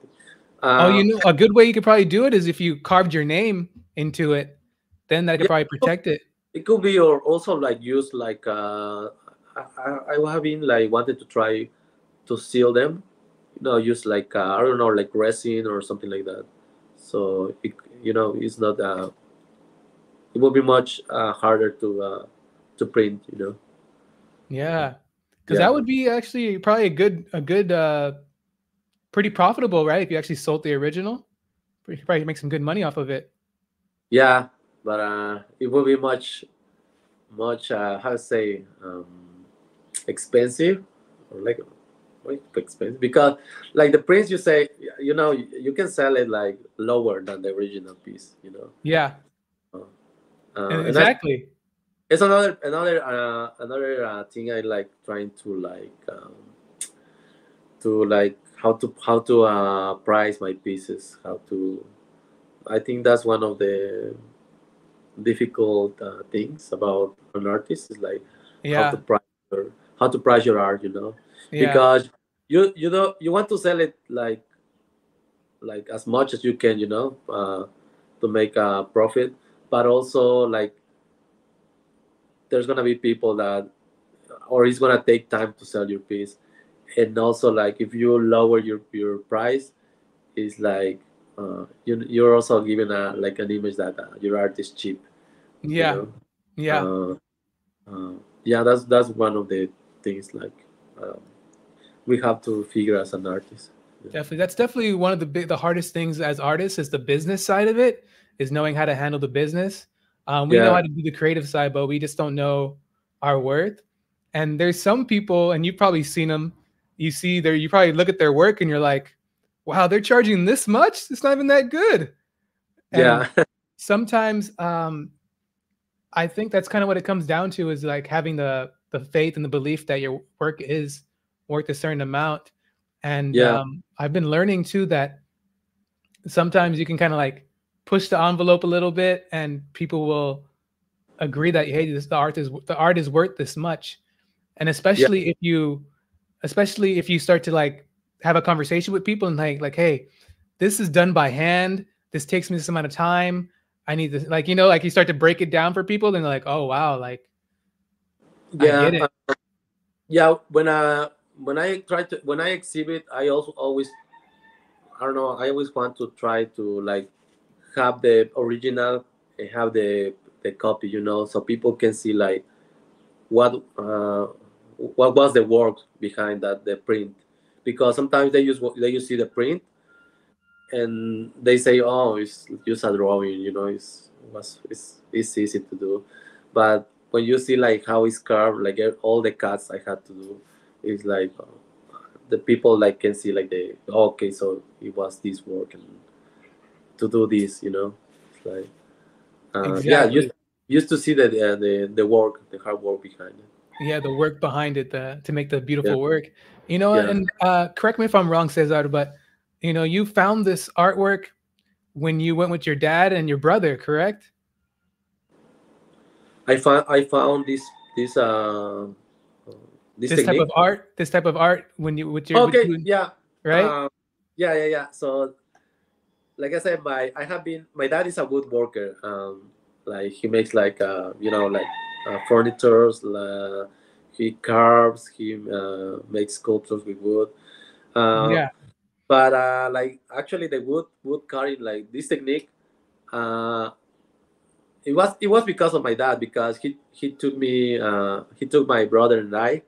Oh, you know, a good way you could probably do it is if you carved your name into it, then that could Yeah. probably protect it. it could be or also like use like uh I, I I have been like wanted to try to seal them you know use like uh, i don't know like resin or something like that so it, you know it's not uh it will be much uh, harder to uh to print you know Yeah. Because Yeah. that would be actually probably a good, a good, uh, pretty profitable, right? If you actually sold the original, you could probably make some good money off of it. yeah but uh it would be much much uh how to say um expensive or like expensive because like the prints you say you know you, can sell it like lower than the original piece you know Yeah, uh, I- exactly. It's another another uh, another uh, thing I like trying to like um, to like how to how to uh, price my pieces how to I think that's one of the difficult uh, things about an artist is like how to price your how to price your art you know? Yeah, because you you know you want to sell it like like as much as you can you know uh, to make a profit but also like there's gonna be people that or it's gonna take time to sell your piece and also like if you lower your your price it's like uh, you, you're also given a like an image that uh, your art is cheap you yeah, know? yeah. uh, uh, yeah that's that's one of the things like um, we have to figure as an artist Definitely. That's definitely one of the big, the hardest things as artists is the business side of it, is knowing how to handle the business. Um, we know how to do the creative side, but we just don't know our worth. And there's some people, and you've probably seen them. You see there, you probably look at their work and you're like, wow, they're charging this much? It's not even that good. And yeah [LAUGHS] sometimes um I think that's kind of what it comes down to is like having the the faith and the belief that your work is worth a certain amount. And Yeah. um, I've been learning too that sometimes you can kind of like push the envelope a little bit and people will agree that hey this the art is the art is worth this much. And especially yeah. if you especially if you start to like have a conversation with people and like like hey this is done by hand. This takes me this amount of time. I need this like you know like you start to break it down for people and they're like oh wow like yeah uh, yeah when i when i try to when i exhibit i also always i don't know i always want to try to like have the original and have the the copy you know so people can see like what uh, what was the work behind that the print. Because sometimes they use they see the print and they say oh it's just a drawing you know it's was it's, it's easy to do. But when you see like how it's carved like all the cuts i had to do it's like uh, the people like can see like they oh, okay so it was this work and to do this you know? It's like uh, exactly. yeah used, used to see the, uh, the the work the hard work behind it. Yeah the work behind it the, to make the beautiful yeah. work. You know yeah. and uh, correct me if i'm wrong cesar but you know you found this artwork when you went with your dad and your brother correct? I found i found this this uh this, this type of art this type of art when you with your okay with you, yeah. right? Uh, yeah yeah yeah. So like i said my i have been my dad is a woodworker um like he makes like uh you know like uh, furnitures uh, he carves he uh, makes sculptures with wood. Uh, yeah. but uh like actually the wood wood carving like this technique uh it was it was because of my dad because he he took me uh he took my brother and i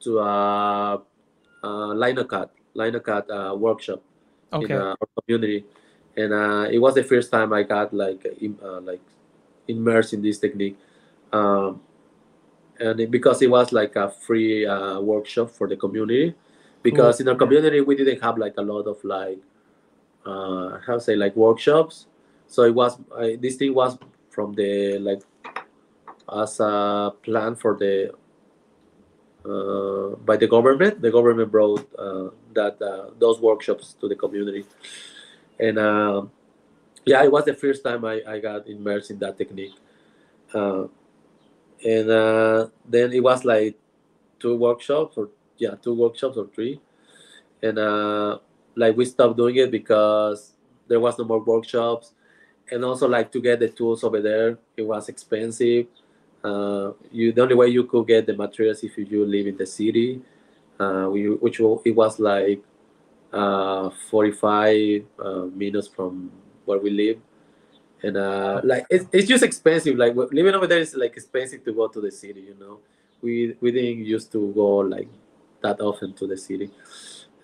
to a, a linocut linocut uh, workshop okay. in uh, our community, and uh, it was the first time I got like in, uh, like immersed in this technique, um, and it, because it was like a free uh, workshop for the community, because in our community we didn't have like a lot of like uh, how to say like workshops, so it was this thing was from the like as a plan for the uh, by the government. The government brought uh, that uh, those workshops to the community, and uh, yeah, it was the first time I, I got immersed in that technique. Uh, and uh, then it was like two workshops or yeah, two workshops or three, and like we stopped doing it because there was no more workshops, and also like to get the tools over there, it was expensive. Uh, you the only way you could get the materials if you live in the city, uh, we, which it was like uh, 45 uh, minutes from where we live, and uh, like it's, it's just expensive. Like living over there is like expensive to go to the city. You know, we we didn't used to go like that often to the city.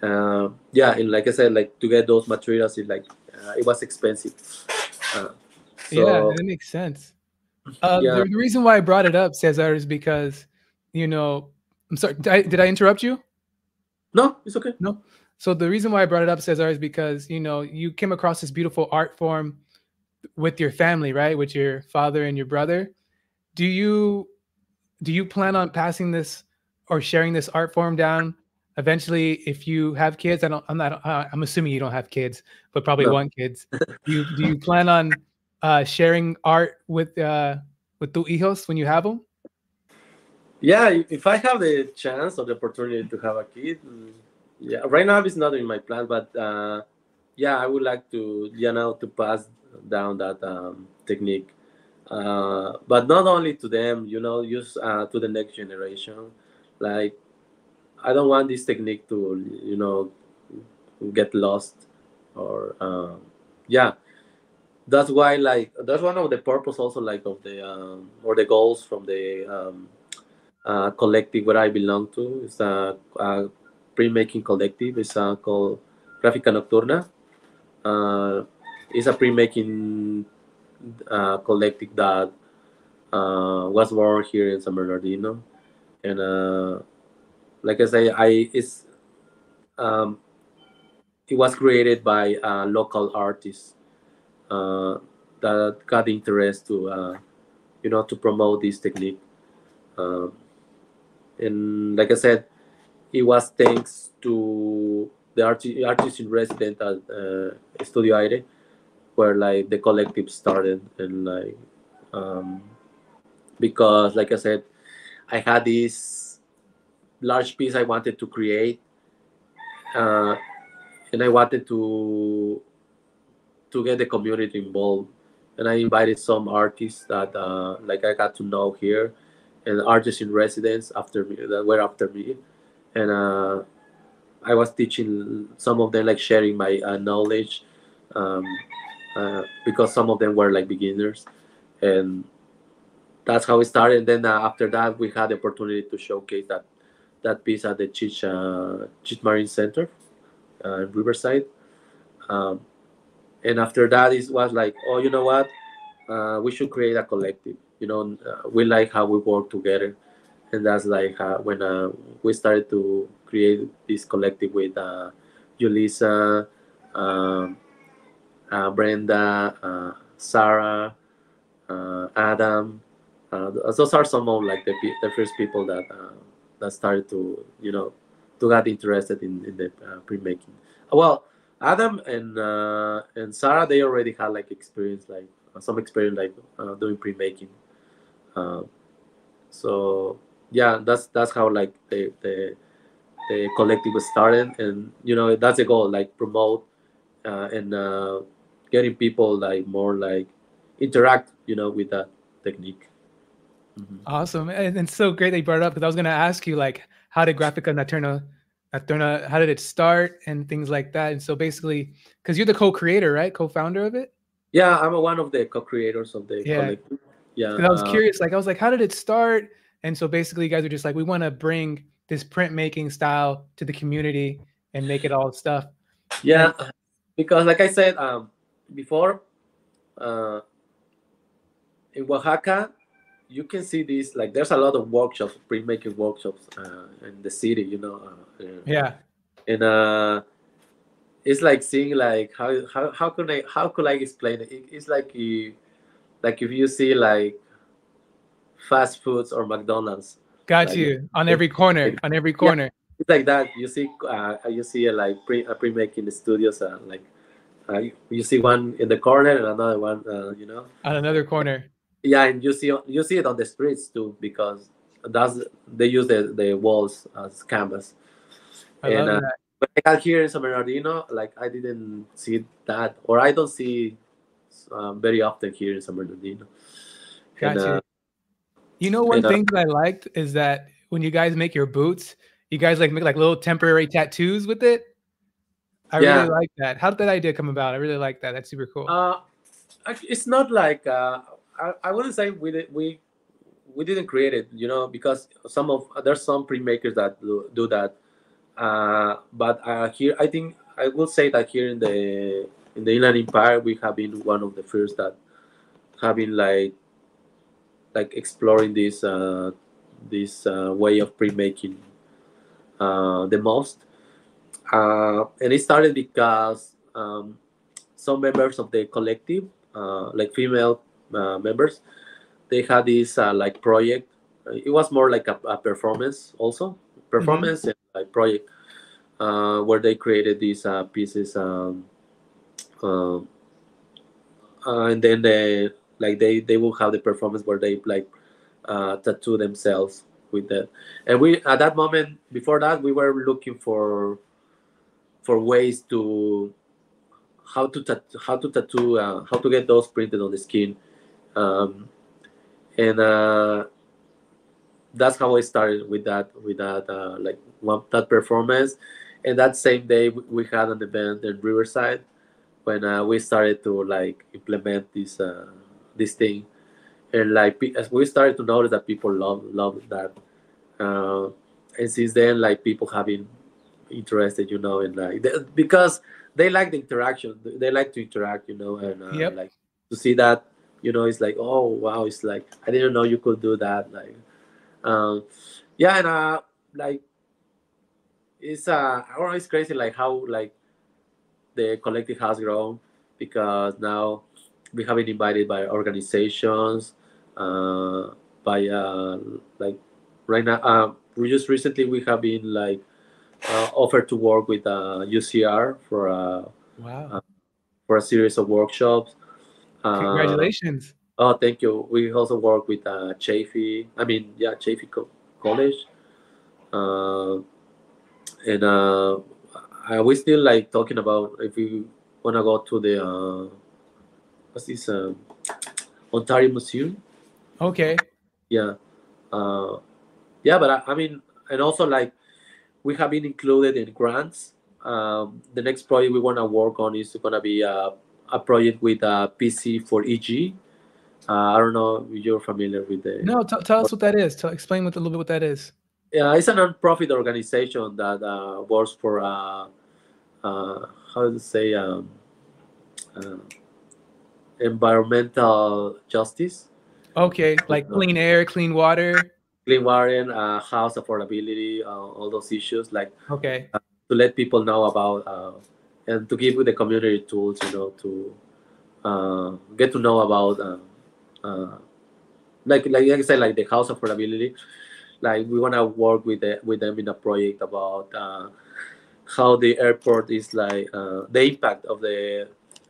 Uh, yeah, and like I said, like to get those materials, it like uh, it was expensive. Uh, so, yeah, that makes sense. Uh, [LAUGHS] yeah. the, the, reason why I brought it up, Cesar, is because you know, I'm sorry. Did I, did I interrupt you? No, it's okay. No. So the reason why I brought it up, Cesar, is because you know you came across this beautiful art form with your family, right? With your father and your brother. Do you do you plan on passing this or sharing this art form down eventually if you have kids i don't i'm not uh, i'm assuming you don't have kids but probably no. want kids do you do you plan on uh, sharing art with uh, with tu hijos when you have them? Yeah, if I have the chance or the opportunity to have a kid, yeah, right now it's not in my plan, but uh, yeah, I would like to, you know, to pass down that um, technique. Uh, but not only to them, you know, use uh, to the next generation. Like, I don't want this technique to, you know, get lost or, um, yeah, that's why like that's one of the purpose also like of the um, or the goals from the um, uh, collective where I belong to. is a, a printmaking collective. It's uh, called Grafica Nocturna. Uh, it's a printmaking uh, collective that uh, was born here in San Bernardino, and uh, like I say, I it's um, it was created by uh, local artists uh, that got interest to you know to promote this technique um, and like i said it was thanks to the artist artist in resident at uh, Studio Aire, where like the collective started and like um, because like I said, I had this large piece I wanted to create, uh, and I wanted to to get the community involved, and I invited some artists that uh, like I got to know here, and artists in residence after me that were after me, and uh, I was teaching some of them like sharing my uh, knowledge, um, uh, because some of them were like beginners, and that's how it started. And then uh, after that, we had the opportunity to showcase that that piece at the Cheech, uh, Cheech Marin Center uh, in Riverside. Um, and after that, it was like, oh, you know what? We should create a collective. You know, we like how we work together, and that's like uh, when uh, we started to create this collective with uh, Julissa, um, uh, Brenda, uh, Sarah, uh, Adam. Those are some of like the, the first people that that started to you know to get interested in, in the printmaking. Well, Adam and and Sarah they already had like experience like some experience like doing printmaking. Uh, so yeah, that's that's how like the the the collective was started, and you know that's the goal like promote uh, and uh, getting people like more like interact you know with that technique. Mhm. Awesome, and it's so great they brought it up because I was going to ask you like, how did Grafica Nocturna, Nocturna, how did it start and things like that? And so basically, because you're the co-creator, right, co-founder of it. Yeah, I'm one of the co-creators of the Yeah. collective. Yeah, And I was uh, curious, like I was like, how did it start? And so basically, you guys are just like, we want to bring this printmaking style to the community and make it all stuff. Yeah, because like I said um, before, uh, in Oaxaca, you can see this like there's a lot of workshops, printmaking workshops uh, in the city. You know, uh, uh, Yeah, and uh, it's like seeing like how how how can I how could I explain it? It- It's like you, like if you see like fast foods or McDonald's, got Like, you on every corner, it- on every corner. it's like that. You see, uh, you see uh, like pre uh, printmaking studios, uh, like uh, you, see one in the corner and another one, uh, you know. on another corner. Yeah, and you see you see it on the streets too because that's they use the, the walls as canvas. I And, love uh. But I got here in San Bernardino, like I didn't see that, or I don't see um, very often here in San Bernardino. Got And, you. uh, You know, one uh, thing that I liked is that when you guys make your boots, you guys like make like little temporary tattoos with it. I Yeah. really like that. How did that idea come about? I really like that. That's super cool. Uh, it's not like uh, I, I wouldn't say we did, we we didn't create it, you know, because some of there's some printmakers that do, do that. Uh, but uh, here, I think I will say that here in the in the Inland Empire, we have been one of the first that have been like like exploring this uh, this uh, way of printmaking uh, the most. Uh, and it started because um, some members of the collective, uh, like female uh, members, they had this uh, like project. It was more like a, a performance, also performance and like project, uh, where they created these uh, pieces. Um, and then they like they they will have the performance where they like uh, tattoo themselves with that. And we at that moment before that we were looking for for ways to how to tat- how to tattoo uh, how to get those printed on the skin um, and uh, that's how I started with that with that uh, like one that performance and that same day we, had an event in Riverside when uh, we started to like implement this uh, this thing and like as we started to notice that people love love that uh, and since then like people have been interested you know in like they- because they like the interaction they like to interact you know and uh, Yep. like to see that you know it's like oh wow it's like i didn't know you could do that like um yeah and uh like it's uh oh, it's crazy like how like the collective has grown because now we have been invited by organizations uh by uh like right now uh we just recently we have been like uh, offered to work with uh, UCR for a Wow. for a series of workshops. Uh, Congratulations. Oh, thank you. We also work with uh, Chaffey. I mean, yeah, Chaffey Co- College. Uh, and uh, I, we still like talking about if we want to go to the uh, what's this uh, Ontario Museum. Okay. Yeah, uh, yeah, but I, I mean, and also like we have been included in grants. Um, the next project we want to work on is going to be a, a project with a PC for EJ. Uh, I don't know if you're familiar with the. No, t- tell us what that is. Tell, explain what, a little bit what that is. Yeah, it's a non-profit organization that uh, works for uh, uh, how to say um, uh, environmental justice, Okay, like clean air, clean water. clean water, uh, house affordability, uh, all those issues, like Okay. to let people know about uh, and to give the community tools, you know, to uh, get to know about uh, uh, like like I said, like the house affordability. Like we want to work with the, with them in a project about uh, how the airport is like uh, the impact of the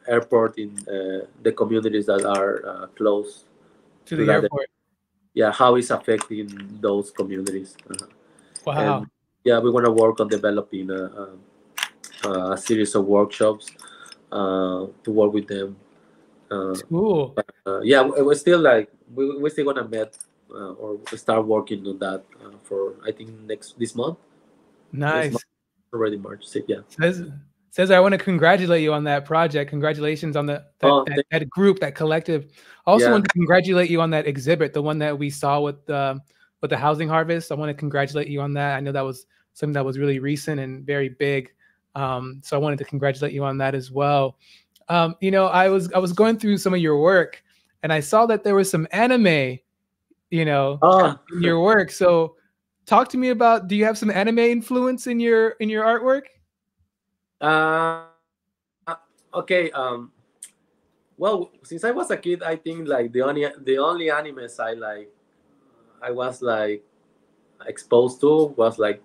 airport in uh, the communities that are uh, close. To the that- airport. Yeah, how it's affecting those communities. Uh, Wow. and, yeah, we want to work on developing a, a, a series of workshops uh, to work with them. Uh, Cool. uh, yeah, we- we're still like we we're still gonna meet uh, or start working on that uh, for I think next this month Nice. already March. Yeah. Says says I want to congratulate you on that project. Congratulations on the that, Oh, that, that group, that collective. I also Yeah. want to congratulate you on that exhibit, the one that we saw with the with the housing harvest. I want to congratulate you on that. I know that was something that was really recent and very big. Um, so I wanted to congratulate you on that as well. Um, you know, I was I was going through some of your work and I saw that there was some anime, you know, Oh, in your work. So talk to me about do you have some anime influence in your in your artwork? Uh, okay. Um, well, since I was a kid, I think like the only the only animes I like, I was like exposed to was like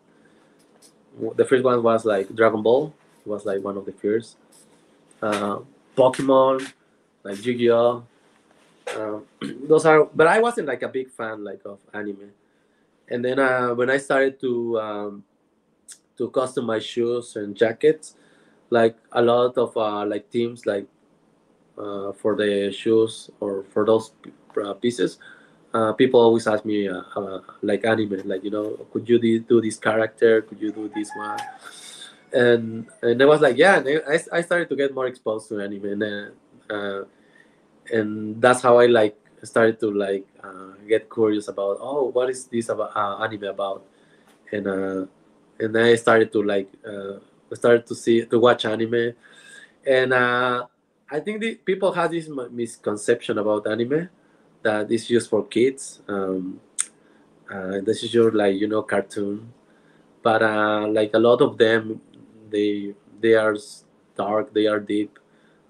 the first one was like Dragon Ball. Was like one of the first. Uh, Pokemon, like Yu-Gi-Oh. Um, [CLEARS THROAT] those are, but I wasn't like a big fan like of anime. And then uh, when I started to um, to customize shoes and jackets, like a lot of uh, like teams like uh, for the shoes or for those uh, pieces uh, people always ask me uh, like anime like you know could you do- this character? Could you do this one? And and I was like yeah I, I started to get more exposed to anime and and that's how I like started to like get curious about oh what is this about anime about? And uh, and then I started to like started to see to watch anime and uh, i think the people have this misconception about anime that it's just for kids um, uh, this is your like you know cartoon but uh, like a lot of them they they are dark they are deep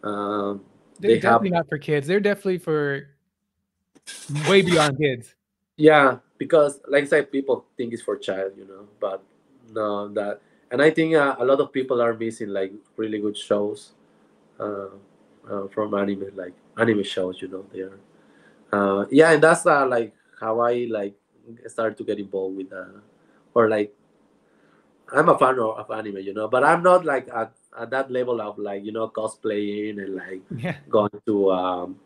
um, They're they have definitely not for kids. They're definitely for way beyond kids. yeah because like i said people think it's for child you know but no that and i think uh, a lot of people are missing like really good shows uh, uh, from anime like anime shows you know they are uh, yeah and that's uh, like how i like started to get involved with uh, or like i'm a fan of, of anime you know but i'm not like at, at that level of like you know cosplaying and like Yeah, going to um,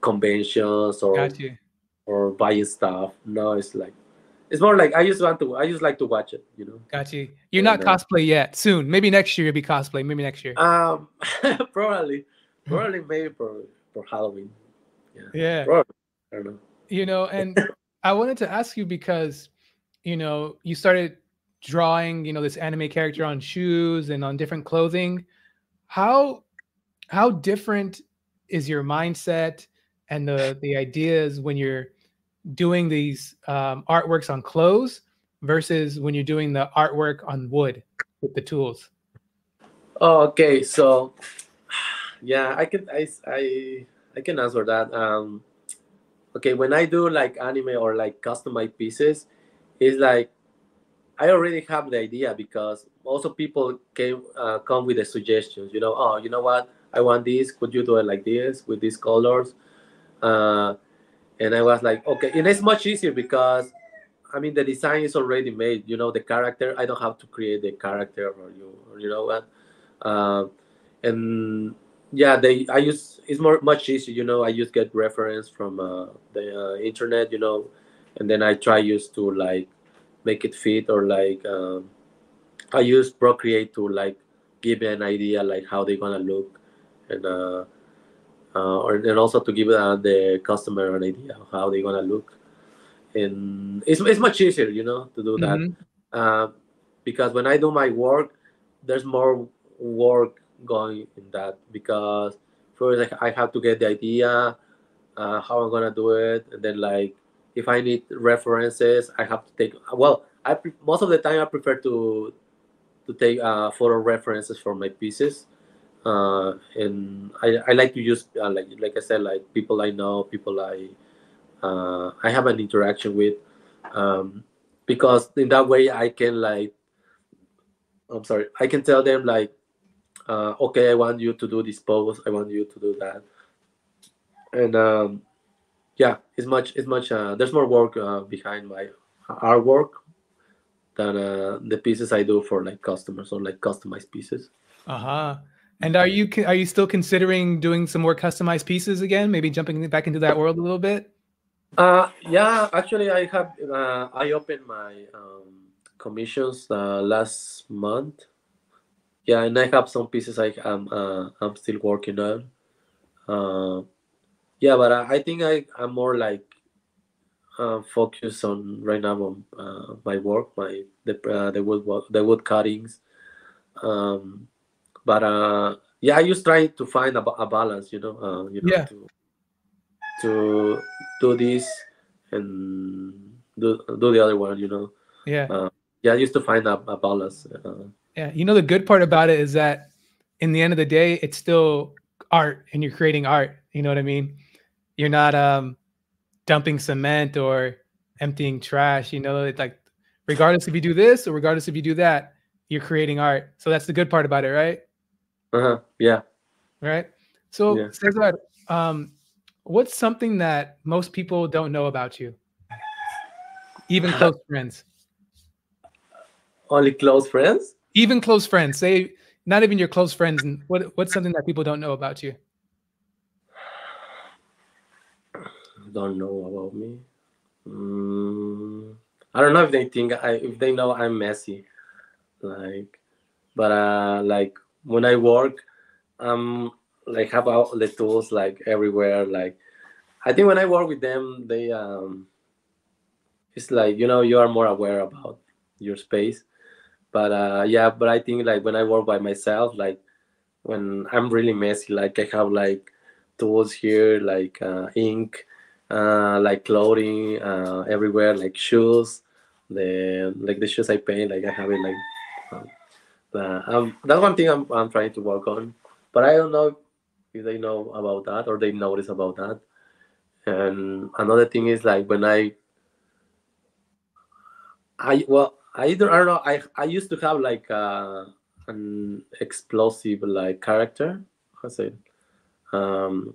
conventions or or buying stuff. No, it's like it's more like I just want to I just like to watch it, you know. Got you. You're not And, uh, cosplay yet. Soon, maybe next year you'll be cosplay. Maybe next year. Um [LAUGHS] probably probably maybe for for Halloween. yeah. Probably. I don't know. You know, and [LAUGHS] I wanted to ask you because, you know, you started drawing, you know, this anime character on shoes and on different clothing. How how different is your mindset and the the ideas when you're doing these um, artworks on clothes versus when you're doing the artwork on wood with the tools? Oh, okay. So yeah, I can I I I can answer that. Um okay, when I do like anime or like customized pieces, it's like I already have the idea because also people came uh, come with the suggestions. You know, oh, you know what? I want this. Could you do it like this with these colors? Uh, and I was like, okay. And it's much easier because, I mean, the design is already made. You know, the character. I don't have to create the character or you. Or you know what? Uh, and yeah, they. I use. It's more much easier. You know, I just get reference from uh, the uh, internet. You know, and then I try use to like make it fit or like um, I use Procreate to like give an idea like how they're gonna look and uh, or and also to give uh, the customer an idea of how they're gonna look. And it's, it's much easier you know to do that. Mhm. uh, because when I do my work there's more work going in that. Because first like, I have to get the idea uh, how I'm gonna do it. And then like if I need references I have to take well I pre- most of the time I prefer to to take uh, photo references for my pieces uh, and I, I like to use uh, like like I said like people I know people I uh, I have an interaction with um, because in that way I can like I'm sorry I can tell them like uh, okay I want you to do this pose I want you to do that and um, yeah it's much it's much uh, there's more work uh, behind my artwork than uh, the pieces I do for like customers or like customized pieces Uh-huh. And are you are you still considering doing some more customized pieces again? Maybe jumping back into that world a little bit? Uh, yeah, actually, I have uh, I opened my um, commissions uh, last month. Yeah, and I have some pieces I am uh, I'm still working on. Uh, yeah, but I, I think I I'm more like uh, focused on right now on uh, my work, my the uh, the wood the wood cuttings. Um, but uh, yeah, I just try to find a, a balance, you know, uh, you know, Yeah. to to do this and do do the other one, you know. Yeah. Yeah, I used to find a, a balance. Uh, Yeah. You know the good part about it is that in the end of the day, it's still art and you're creating art. You know what I mean? You're not um dumping cement or emptying trash, you know, it's like regardless if you do this or regardless if you do that, you're creating art. So that's the good part about it, right? Uh-huh, yeah. right? So, Yeah. Cesar, um, what's something that most people don't know about you, even [LAUGHS] close friends, Only close friends? even close friends? Say not even your close friends. And what what's something that people don't know about you? Don't know about me. Mm, I don't know if they think I if they know I'm messy, like, but uh, like when I work, um, like have all the tools like everywhere. Like, I think when I work with them, they um, it's like you know you are more aware about your space. But uh, yeah, but I think like when I work by myself, like when I'm really messy, like I have like tools here, like uh, ink uh, like clothing uh, everywhere, like shoes. The like the shoes I paint, like I have it like. Uh, um, that's one thing I'm I'm trying to work on, but I don't know if they know about that or they notice about that. And another thing is like when I, I well I either I don't know I I used to have like uh, an explosive like character. To say? Um,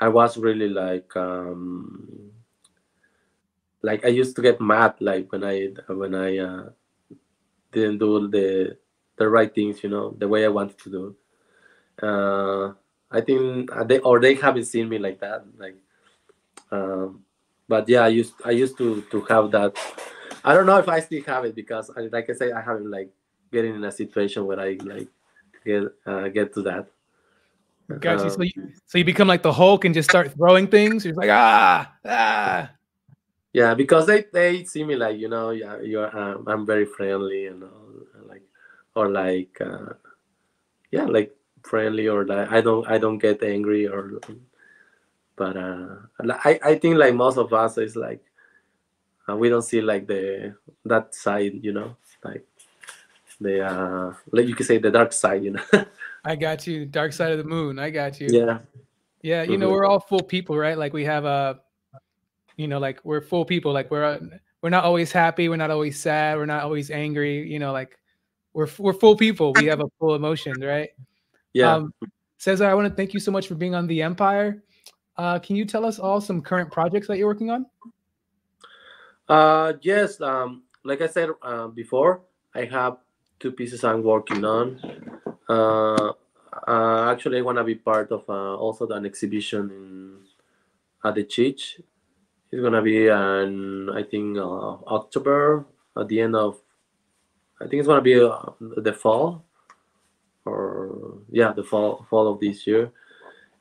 I was really like um like I used to get mad like when I when I uh, didn't do the the right things, you know, the way I wanted to do. Uh, I think uh, they or they haven't seen me like that, like. Um, but yeah, I used I used to to have that. I don't know if I still have it because, I, like I say, I haven't like getting in a situation where I like get uh, get to that. Got you. Uh, So you, so you become like the Hulk and just start throwing things. You're like ah ah. Yeah, because they they see me like you know, yeah, you're um, I'm very friendly you like or like uh, yeah, like friendly or like I don't I don't get angry or but uh, I I think like most of us is like uh, we don't see like the that side, you know, like the uh like you could say the dark side, you know. [LAUGHS] I got you. Dark side of the moon. I got you. yeah, Yeah, you know, Mhm. we're all full people, right? Like we have a, you know, like we're full people. Like we're we're not always happy, we're not always sad, we're not always angry. You know, like we're we're full people. We have a full emotion, right? Yeah. Um, Cesar, I want to thank you so much for being on the Empire. Uh, can you tell us all some current projects that you're working on? Uh, yes. Um, like I said uh, before, I have two pieces I'm working on. Uh, uh, actually, I want to be part of uh, also an exhibition in at the Cheech. It's gonna be in I think uh, October at the end of. I think it's gonna be uh, the fall, or yeah, the fall fall of this year,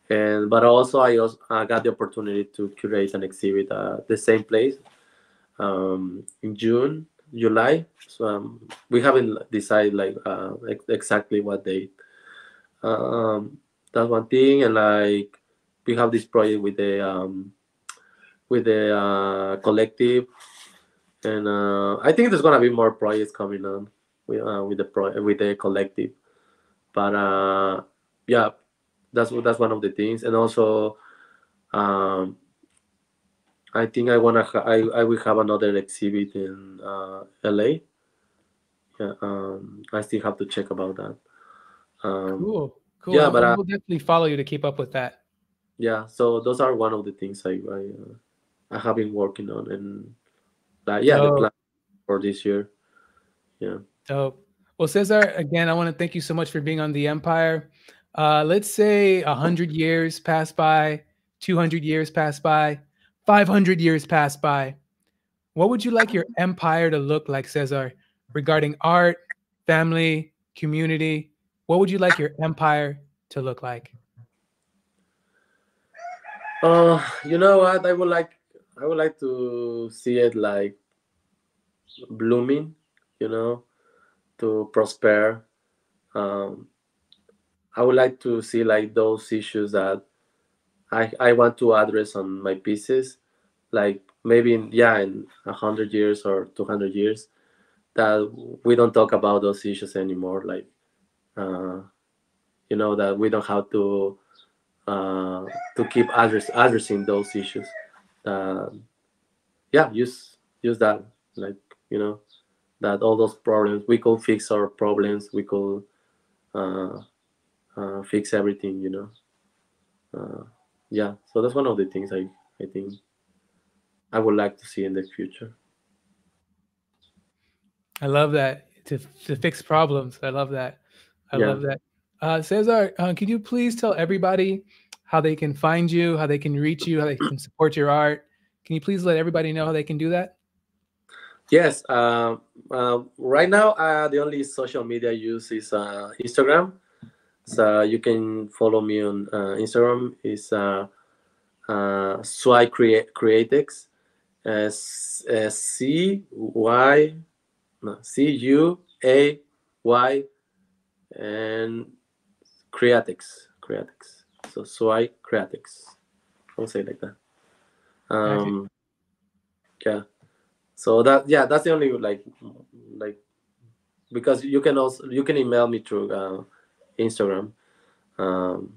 and but also I also I got the opportunity to curate an exhibit at the same place, um, in June, July. So um, we haven't decided like uh, ex- exactly what date. Um, that's one thing, and like we have this project with the um, with the uh, collective, and uh, I think there's gonna be more projects coming on with uh, with the pro- with the collective. But uh, yeah, that's that's one of the things, and also. Um, I think I wanna ha- I I will have another exhibit in uh, LA. Yeah, um, I still have to check about that. Um, Cool, cool. yeah, I- but, I uh, will definitely follow you to keep up with that. yeah, so those are one of the things I I, uh, I have been working on, and uh, yeah, the plan for this year. Yeah, Dope. Well, Cesar, again, I want to thank you so much for being on the Empire. Uh, let's say a hundred years pass by, two hundred years pass by, five hundred years pass by. What would you like your empire to look like, Cesar, regarding art, family, community? What would you like your empire to look like? Uh, you know what? I would like I would like to see it like blooming, you know, to prosper. Um, I would like to see like those issues that I I want to address on my pieces, like maybe in yeah in hundred years or two hundred years, that we don't talk about those issues anymore. Like, uh, you know, that we don't have to uh, to keep address, addressing those issues. Uh, yeah, use use that like you know that all those problems we could fix our problems. We could uh, uh, fix everything. You know. Uh, yeah, so that's one of the things I I think I would like to see in the future. I love that to to fix problems. I love that. I Yeah. love that. Uh, Cesar, uh, could you please tell everybody how they can find you, how they can reach you, how they can support your art? Can you please let everybody know how they can do that? Yes. Uh, uh, right now, uh, the only social media I use is uh, Instagram. So you can follow me on uh, Instagram. It's uh, uh, Swai Create Createx. S S C Y no, C U A Y and Createx. Createx. So Createx. I'll say it like that. Um, yeah so that yeah that's the only like like because you can also you can email me through uh, instagram um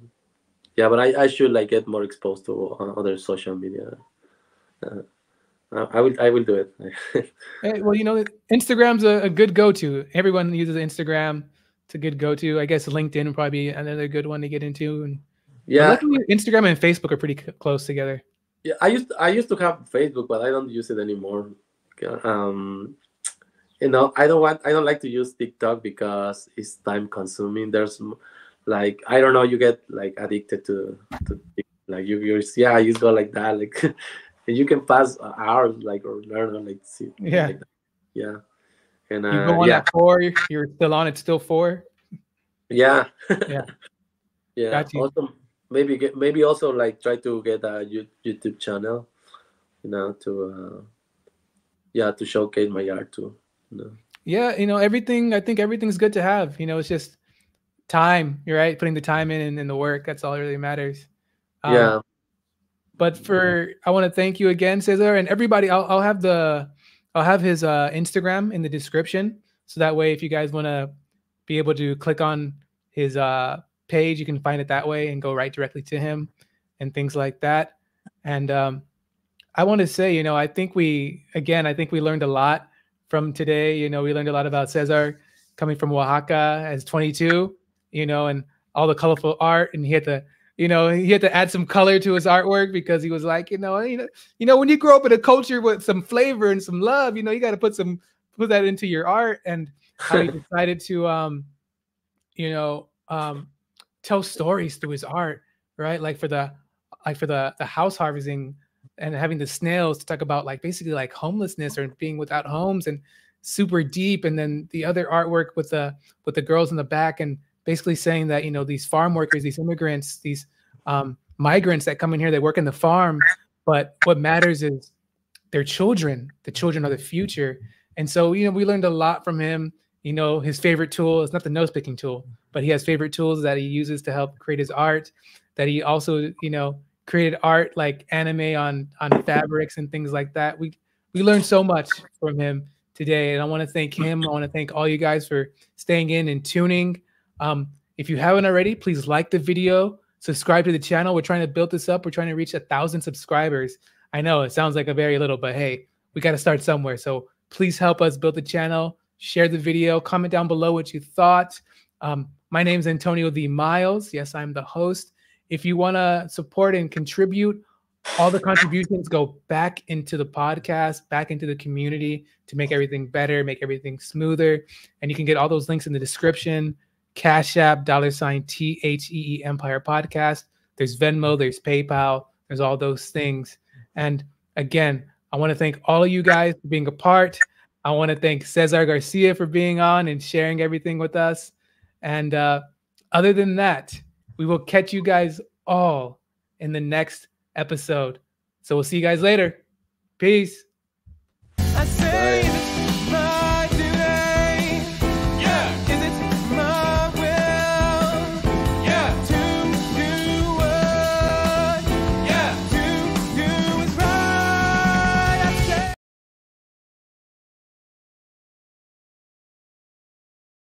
yeah but i i should like get more exposed to uh, other social media uh, i will i will do it [LAUGHS] Hey, well, you know, Instagram's a, a good go-to. Everyone uses Instagram. It's a good go-to. I guess LinkedIn would probably be another good one to get into. And yeah Instagram and Facebook are pretty c- close together. yeah i used i used to have facebook but i don't use it anymore um you know i don't want i don't like to use tiktok because it's time consuming there's like i don't know you get like addicted to to like you you're yeah you go like that like [LAUGHS] and you can pass hours like or learn like see Yeah. like yeah and You uh, go on yeah at four, you're still on. It's still four. yeah [LAUGHS] Yeah. yeah you. also maybe get maybe also like try to get a youtube channel you know to uh yeah to showcase my art too you know Yeah, you know, everything. I think everything's good to have. You know, it's just time. You're right, putting the time in and, and the work. That's all that really matters. Um, yeah But for I want to thank you again, Cesar, and everybody. I'll I'll have the I'll have his uh, Instagram in the description, so that way, if you guys want to be able to click on his uh, page, you can find it that way and go right directly to him, and things like that. And um, I want to say, you know, I think we again, I think we learned a lot from today. You know, we learned a lot about Cesar coming from Oaxaca as 22, you know, and all the colorful art, and he had to, you know, he had to add some color to his artwork because he was like, you know, you know, you know, when you grow up in a culture with some flavor and some love, you know, you got to put some put that into your art, and how he [LAUGHS] decided to, um, you know, um, tell stories through his art, right? Like for the like for the the house harvesting and having the snails to talk about like basically like homelessness or being without homes and super deep and then the other artwork with the with the girls in the back and basically saying that you know these farm workers these immigrants these um, migrants that come in here they work in the farm but what matters is their children the children are the future and so you know we learned a lot from him you know his favorite tool is not the nose picking tool but he has favorite tools that he uses to help create his art that he also you know created art like anime on on fabrics and things like that. We we learned so much from him today, and I want to thank him. I want to thank all you guys for staying in and tuning. Um, if you haven't already, please like the video, subscribe to the channel. We're trying to build this up. We're trying to reach a thousand subscribers. I know it sounds like a very little, but hey, we got to start somewhere. So please help us build the channel. Share the video. Comment down below what you thought. Um, my name is Antonio the Miles. Yes, I'm the host. If you want to support and contribute, all the contributions go back into the podcast, back into the community to make everything better, make everything smoother. And you can get all those links in the description. Cash App, dollar sign T H E E Empire Podcast. There's Venmo, there's PayPal, there's all those things. And again, I want to thank all of you guys for being a part. I want to thank Cesar Garcia for being on and sharing everything with us. And uh, other than that, we will catch you guys all in the next episode. So we'll see you guys later. Peace.